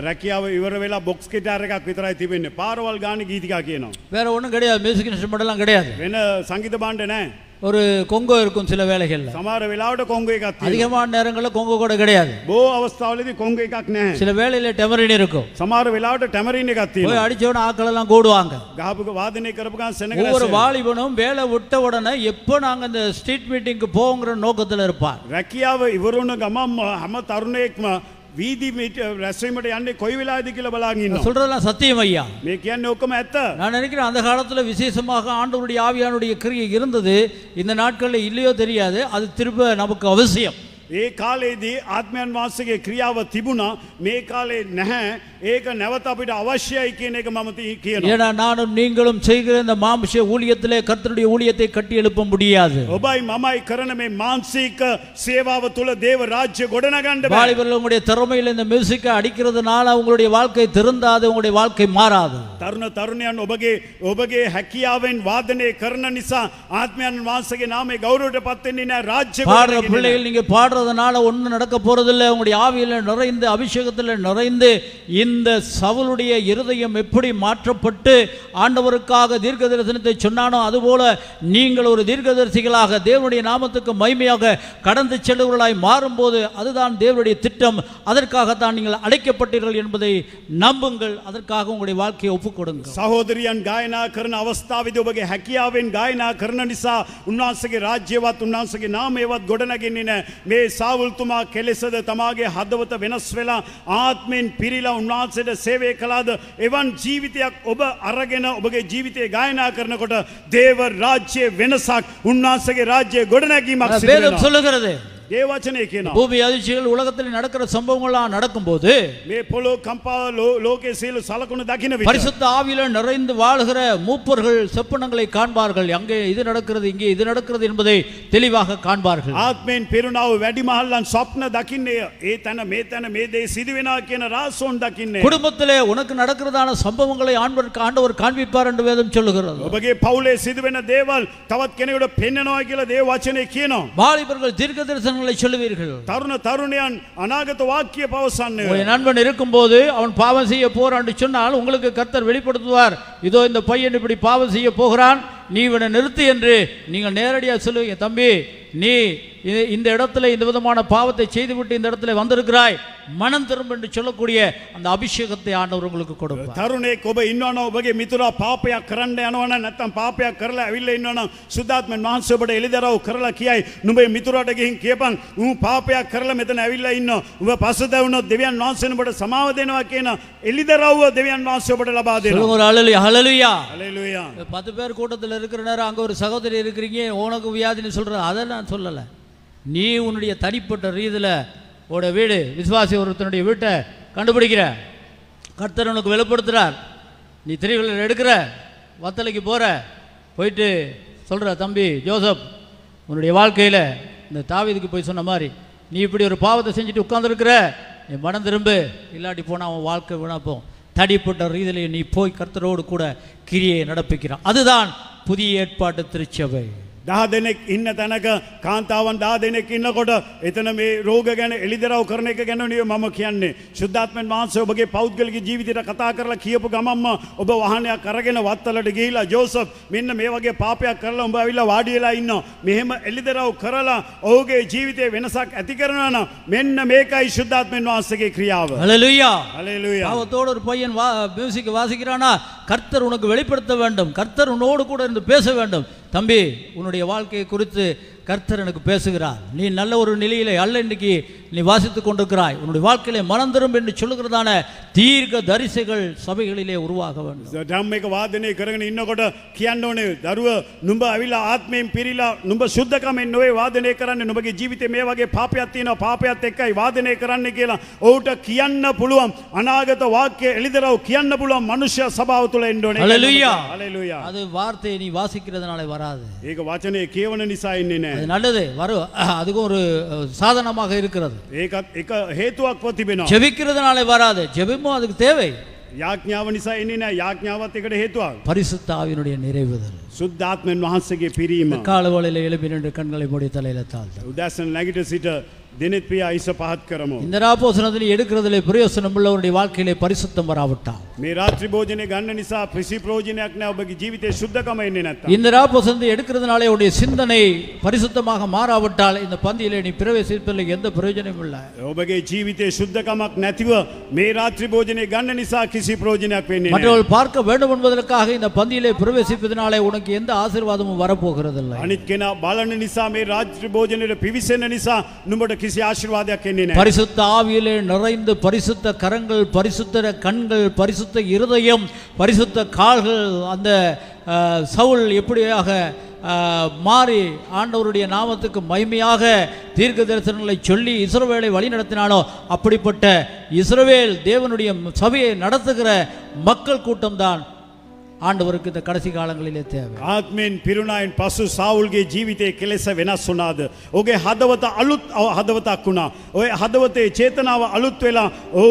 රැකියාව ඉවර වෙලා බොක්ස් කිටාර එකක් විතරයි තිබෙන්නේ පාරවල් ගාන ගීතිකා කියනවා. வேற ஒன்றும் கிடையாது மியூசிக் இன்ஸ்ட்ருமெண்ட் எல்லாம் கிடையாது වෙන සංගීත බාණ්ඩ නෑ. ஒரு கொங்கு இருக்கும் சில வேலைகள் சமார விழாவோட கொங்கை காத்து அதிகமான நேரங்களில் கொங்கு கூட கிடையாது. போ அவஸ்தாவிலதி கொங்கை காக்குனே. சில வேளையில டெமரின் இருக்கும். சமார விழாவோட டெமரின் காத்தி போய் அடிச்சவன ஆக்கள் எல்லாம் கூடுவாங்க. காபுக்கு வாதனை கரப்புக்கா செனகல ஒவ்வொரு வாலிபனும் வேலை விட்ட உடனே எப்போ நாங்க இந்த ஸ்ட்ரீட் மீட்டிங்க்கு போங்கிற நோக்கத்துல இருப்பார். ரக்கியாவை இவருன்னு அம்மா அம்மா தருணேக்மா වීදි මීට රැස්වීමට යන්නේ කොයි වෙලාද කියලා බලාගෙන நான் ඉන්නවා. சொல்றதெல்லாம் சத்தியம் ஐயா මේ කියන්නේ ඔක්කොම ඇත්ත. நான் நினைக்கிறேன் அந்த காலத்தில் விசேஷமாக ஆண்டவருடைய ஆவியானுடைய கிரியை இருந்தது இந்த நாட்களில் இல்லையோ தெரியாது அது திரும்ப நமக்கு அவசியம் ඒ කාලේදී ආත්මයන් වහන්සේගේ ක්‍රියාව තිබුණා මේ කාලේ නැහැ ඒක නැවත අපිට අවශ්‍යයි කියන එක මම ති- කියනවා. ஏன்னா நானும் நீங்களும் செய்கிற இந்த மாம்ச ஊழியத்திலே கர்த்தருடைய ஊழியத்தை கட்டி எழுப்ப முடியாது ඔබයි මමයි කරන මේ මාන්සීක සේවාව තුළ දේව රාජ්‍ය ගොඩනගන්න බෑ. வாலிபர்கள் உங்களுடைய திறமையில் இந்த மியூசிக்கை அடிக்கிறதுனால உங்களுடைய வாழ்க்கை திருந்தாது உங்களுடைய வாழ்க்கை மாறாது තරුණ තරුණයන් ඔබගේ ඔබගේ හැකියාවෙන් වාදනය කරන නිසා ආත්මයන් වහන්සගේ නාමේ ගෞරවට පත්වෙන්නේ නෑ රාජ්‍ය பாடுற ගොඩනැගෙන්නේ නෑ. பாடுறதுனால ஒன்றும் நடக்க போகிறதில்ல உங்களுடைய ஆவியில் நிறைந்து அபிஷேகத்தில் நிறைந்து இந்த சவுளுடைய இருதயம் எப்படி மாற்றப்பட்டு ஆண்டவருக்காக தீர்க்க தரிசனத்தை சொன்னானோ அதுபோல நீங்கள் ஒரு தீர்க்கதரிசிகளாக தேவனுடைய நாமத்துக்கு மகிமையாக கடந்து செல்லுவர்களாய் மாறும்போது அதுதான் தேவனுடைய திட்டம். அதற்காகத்தான் நீங்கள் அழைக்கப்பட்டீர்கள் என்பதை நம்புங்கள். அதற்காக உங்களுடைய வாழ்க்கையை ஒப்புக்கொடுங்க சகோதரியன் காயனா கர்ண அவஸ்தாவிதி உபகை ஹக்கியாவின் காயனா கருணனிசா ನಿಸಾ ராஜ்யவாத் ರಾಜ್ಯವಾತ್ ಉನ್ನಾಸಗೆ ನಾಮೇವತ್ ಗೊಡನಗೆ ඒ සාවල්තුමා කෙලෙසද තමාගේ හදවත වෙනස් වෙලා ආත්මෙන් පිරිලා උන්වහන්සේට සේවය කළාද? එවන් ජීවිතයක් ඔබ අරගෙන ඔබගේ ජීවිතය ගායනා කරනකොට දේව රාජ්‍යයේ වෙනසක් උන්වහන්සේගේ රාජ්‍යයේ ගොඩනැගීමක් සිදු වෙනවා தேவச்சனைக்கினா பூமி அதிர்ச்சிகள் உலகத்தில் நடக்கிற சம்பவங்களாக நடக்கும்போது மே ஆவியில நிறைந்து வாழ்கிற மூப்பர்கள் செப்பனங்களை காண்பார்கள். அங்கே இது நடக்கிறது இங்கே இது நடக்கிறது என்பதை தெளிவாக காண்பார்கள். ஆத்மேன் பெருநாவு வெடிமஹல்லான் சொப்ன தக்கின்னே ஏ தன மே தன மே சிதுவினாக்கின ராசோன் தக்கின்னே. குடும்பத்திலே உனக்கு நடக்கிறதான சம்பவங்களை ஆண்டவர் ஆண்டவர் காண்பிப்பார் என்று வேதம் சொல்லுகிறது. உபகே பவுலே சிதுவென தேவால் தவத் கெனையோட பெண்ணனோ ஆகிய தேவ வாசனை கீனோ வாலிபர்கள் தீர்க்க தரிசன வசனங்களை சொல்லுவீர்கள். தருண தருணியன் அநாகத்த வாக்கிய பாவசான் உங்கள் நண்பன் இருக்கும் போது அவன் பாவம் செய்ய போறான்னு சொன்னால் உங்களுக்கு கர்த்தர் வெளிப்படுத்துவார். இதோ இந்த பையன் இப்படி பாவம் செய்ய போகிறான். நீ இவனை நிறுத்து என்று நீங்கள் நேரடியாக சொல்லுவீங்க தம்பி நீ இந்த இடத்துல இந்த விதமான பாவத்தை செய்துவிட்டு இந்த இடத்துல வந்திருக்கிறாய் மனம் திரும்ப என்று சொல்லக்கூடிய அந்த அபிஷேகத்தை ஆண்டவர் உங்களுக்கு கொடுப்பார். தருணே கொப இன்னொன்னு ಬಗ್ಗೆ மித்துரா பாப்பையா கரண்டே ಅನವನ நத்தம் பாப்பையா கரல ಅವಿಲ್ಲ ಇನ್ನೊನ ಶುದ್ಧಾತ್ಮ ಮಾನಸ ಬಡ ಎಲಿದರವು ಕರಲ ಕಿಯಾಯ್ ನುಬೆ ಮಿಥುರಾಟಗೆ உன் பாப்பையா ಹೂ மெத்தனை ಕರಲ இன்னும் ಅವಿಲ್ಲ ಇನ್ನು ಉವ ಪಸುದವನು ದಿವ್ಯಾನ್ ಮಾನಸನ ಬಡ ಸಮಾವದೇನ ವಾಕೇನ ಎಲಿದರವು ದಿವ್ಯಾನ್ ಮಾನಸ ಬಡ ஒரு அழலு ஹலலுயா ஹலலுயா பத்து பேர் கூட்டத்தில் இருக்கிற நேரம் அங்கே ஒரு சகோதரி இருக்கிறீங்க உனக்கு வியாதின்னு சொல்கிறேன் அதை நான் சொல்லலை. நீ உன்னுடைய தனிப்பட்ட ரீதியில் உட வீடு விசுவாசி ஒருத்தனுடைய வீட்டை கண்டுபிடிக்கிற. கர்த்தர் உனக்கு வெளிப்படுத்துகிறார் நீ திரைகளில் எடுக்கிற வத்தலைக்கு போகிற போயிட்டு சொல்கிற தம்பி ஜோசப் உன்னுடைய வாழ்க்கையில் இந்த தாவீதுக்கு போய் சொன்ன மாதிரி நீ இப்படி ஒரு பாவத்தை செஞ்சுட்டு உட்காந்துருக்கிற நீ மனம் திரும்பு. இல்லாட்டி போனால் அவன் வாழ்க்கை வினாப்போம் தடிப்பட்ட ரீதியில் நீ போய் கர்த்தரோடு கூட கிரியை நடப்பிக்கிறான். அதுதான் புதிய ஏற்பாட்டு திருச்சபை. දහ දෙනෙක් ඉන්න තැනක කාන්තාවන් දා දෙනෙක් ඉන්නකොට එතන මේ රෝග ගැන එළිදරව් කරන එක ගැනනිය මම කියන්නේ ශුද්ධාත්මන් වහන්සේ ඔබගේ පෞද්ගලික ජීවිතයට කතා කරලා කියපු ගමම්ම ඔබ වහනයක් අරගෙන වත්තලට ගිහිලා ජෝසප් මෙන්න මේ වගේ පාපයක් කරලා උඹ ඇවිල්ලා වාඩි වෙලා ඉන්නවා මෙහෙම එළිදරව් කරලා ඔහුගේ ජීවිතේ වෙනසක් ඇති කරනවා නම් මෙන්න මේකයි ශුද්ධාත්මන් වහන්සේගේ ක්‍රියාව ஹalleluya හalleluya பாவத்தோடு ஒரு பையன் வா மியூசிக் வாசிக்கிறானா கர்த்தர் உனக்கு வெளிப்படுத்த வேண்டும் கர்த்தர் உன்னோடு கூட இருந்து பேச வேண்டும் தம்பி உன்னுடைய வாழ்க்கையை குறித்து கர்த்தர் எனக்கு பேசுகிறார் நீ நல்ல ஒரு நிலையிலே அல்ல இன்னைக்கு நீ வாசித்துக் கொண்டிருக்கிறாய் உன்னுடைய வாழ்க்கையிலே மனம் திரும்ப என்று சொல்லுகிறதான தீர்க்க தரிசைகள் சபைகளிலே உருவாக வேண்டும் ඩම් එක වාදනය කරගෙන ඉන්නකොට කියන්න ඕනේ දරුව නුඹ ඇවිල්ලා ආත්මයෙන් පිරිලා නුඹ ශුද්ධකමෙන් නොවේ වාදනය කරන්න නුඹගේ ජීවිතේ මේ වගේ පාපයක් තියෙනවා පාපයත් එක්කයි වාදනය කරන්න කියලා ඔහුට කියන්න පුළුවන් අනාගත වාක්‍ය එළිදරව් කියන්න පුළුවන් මනුෂ්‍ය සභාව තුළ එන්න ඕනේ Hallelujah. හalleluya அது வார்த்தையை நீ வாசிக்கிறதுனால வராது ඒක වචනේ කියවන නිසා ඉන්නේ නෑ அது நல்லது வரும் அதுக்கும் ஒரு அஹ், சாதனமாக இருக்கிறது ඒකත් එක හේතුවක්ව තිබෙනවා ஜெபிக்கிறதுனால வராது ஜெபிமும் அதுக்கு தேவை යාඥාව නිසා එන්නේ නෑ යාඥාවත් එකට හේතුවක් பரிசுத்த ஆவியினுடைய நிறைவுதல் සුද්ධාත්මන් වහන්සේගේ පිරීම காலவளையில் எழுப்பி நின்று கண்களை மூடி தலையில தாழ்த்த උදැසන නැගිට සිට தினித்பிய ஐச பாத்கரமோ இந்த ராபோசனத்தில் எடுக்கிறதுல பிரயோசனம் உள்ளவருடைய வாழ்க்கையிலே பரிசுத்தம் வராவிட்டால். மீ ராத்திரி போஜனை கண்ண நிசா பிசி பிரோஜனையாக்னா உபகி ஜீவித்தை சுத்தகமாய் நினைத்தார் இந்த ராபோசனத்தை எடுக்கிறதுனாலே உடைய சிந்தனை பரிசுத்தமாக மாறாவிட்டால் இந்த பந்தியிலே நீ பிரவேசிப்பதில் எந்த பிரயோஜனமும் இல்லை. உபகே ஜீவித்தை சுத்தகமாக் நதிவ மீ ராத்திரி போஜனை கண்ண நிசா கிசி பிரோஜனையாக் மற்றவர்கள் பார்க்க வேண்டும் என்பதற்காக இந்த பந்தியிலே பிரவேசிப்பதனாலே உனக்கு எந்த ஆசீர்வாதமும் வரப்போகிறது இல்லை அனிக்கேனா பாலன நிசா மீ ராத்திரி போஜனை பிவிசென நிசா நம்முடைய किसी आशीर्वाद या कहने नहीं ஆவியிலே நிறைந்து பரிசுத்த கரங்கள் பரிசுத்த கண்கள் பரிசுத்த இருதயம் பரிசுத்த கால்கள் அந்த சவுல் எப்படியாக மாறி ஆண்டவருடைய நாமத்துக்கு மகிமையாக தீர்க்க தரிசனங்களை சொல்லி இஸ்ரவேலை வழி நடத்தினானோ அப்படிப்பட்ட இஸ்ரவேல் தேவனுடைய சபையை நடத்துகிற மக்கள் கூட்டம்தான் ಆಂಡವರಿಗೆ ಇಂದ ಕಡಸಿ ಕಾಲಗಳಲ್ಲಿ ತೇವೆ ಆತ್ಮೇನ್ ಪಿರುನಾಯನ್ ಪಸು ಸಾವುಲ್ಗೆ ಜೀವಿತೆ ಕೆಲಸ ವೆನಸ್ ಉನಾದ ಓಗೆ ಹದವತ ಅಳುತ್ ಹದವತ ಕುಣ ಓ ಹದವತೆ ಚೇತನಾವ ಅಳುತ್ ವೆಲ ಓ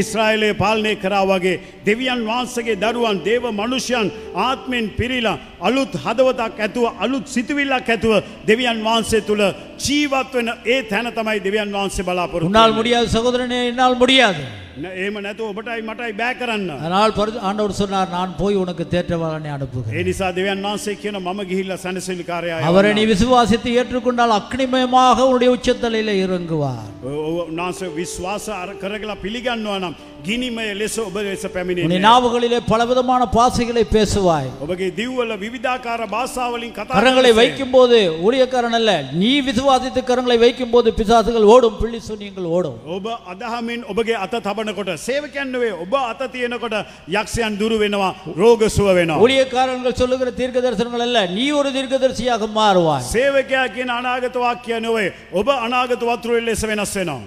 ಇಸ್ರಾಯೇಲ್ ಪಾಲನೆ ಕರಾವಾಗೆ ದೆವಿಯನ್ ವಾಸಗೆ ದರುವನ್ ದೇವ ಮನುಷ್ಯನ್ ಆತ್ಮೇನ್ ಪಿರಿಲ ಅಳುತ್ ಹದವತ ಕತುವ ಅಳುತ್ ಸಿತುವಿಲ್ಲ ಕತುವ ದೆವಿಯನ್ ವಾಸೆ ತುಲ ಜೀವತ್ವನ ಏ ತನ ತಮೈ ದೆವಿಯನ್ ವಾಸೆ ಬಲಾಪುರ உன்னால் முடியாது சகோதரனே என்னால் முடியாது එහෙම නැතුව ඔබටයි මටයි බෑ කරන්න. அதனால் பரிசு- ஆண்டவர் சொன்னார் நான் போய் உனக்கு தேற்றவாளனை அனுப்புகிறேன் ඒ නිසා දෙවන් වහන්සේ කියන මම ගිහිල්ල සැනසිලිකාරයා அவரை நீ விசுவாசித்து ஏற்றுக்கொண்டால் அக்னிமயமாக உன்னுடைய உச்சத்தலையில இறங்குவார் උන්නාන්සේ විශ්වාස අර කරගලා පිළිගන්නවා නම් ගිනිමය ලෙස ඔබ ලෙස உன்னுடைய පැමිණෙන්නේ. நாவுகளிலே பலவிதமான பாசைகளை பேசுவாய் ඔබගේ දිව්වල විධාකාර භාෂාවලින් කතා கரங்களை කරන සේ. வைக்கும்போது ஊழியக்காரன் அல்ல நீ விசுவாசித்து கரங்களை வைக்கும்போது பிசாசுகள் ஓடும் பிள்ளி சூனியங்கள் ஓடும் ඔබ අදහමින් ඔබගේ අත තබනකොට සේවකයන්වේ ඔබ අත තියෙනකොට යක්ෂයන් දුරු වෙනවා රෝග සුව වෙනවා. ஊழியக்காரர்கள் சொல்லுகிற தீர்க்க தரிசனங்கள் அல்ல நீ ஒரு தீர்க்கதரிசியாக மாறுவாய் සේවකයා කියන අනාගත වාක්‍ය නොවේ ඔබ අනාගත වතුරෙල් ලෙස වෙනස් වෙනවා.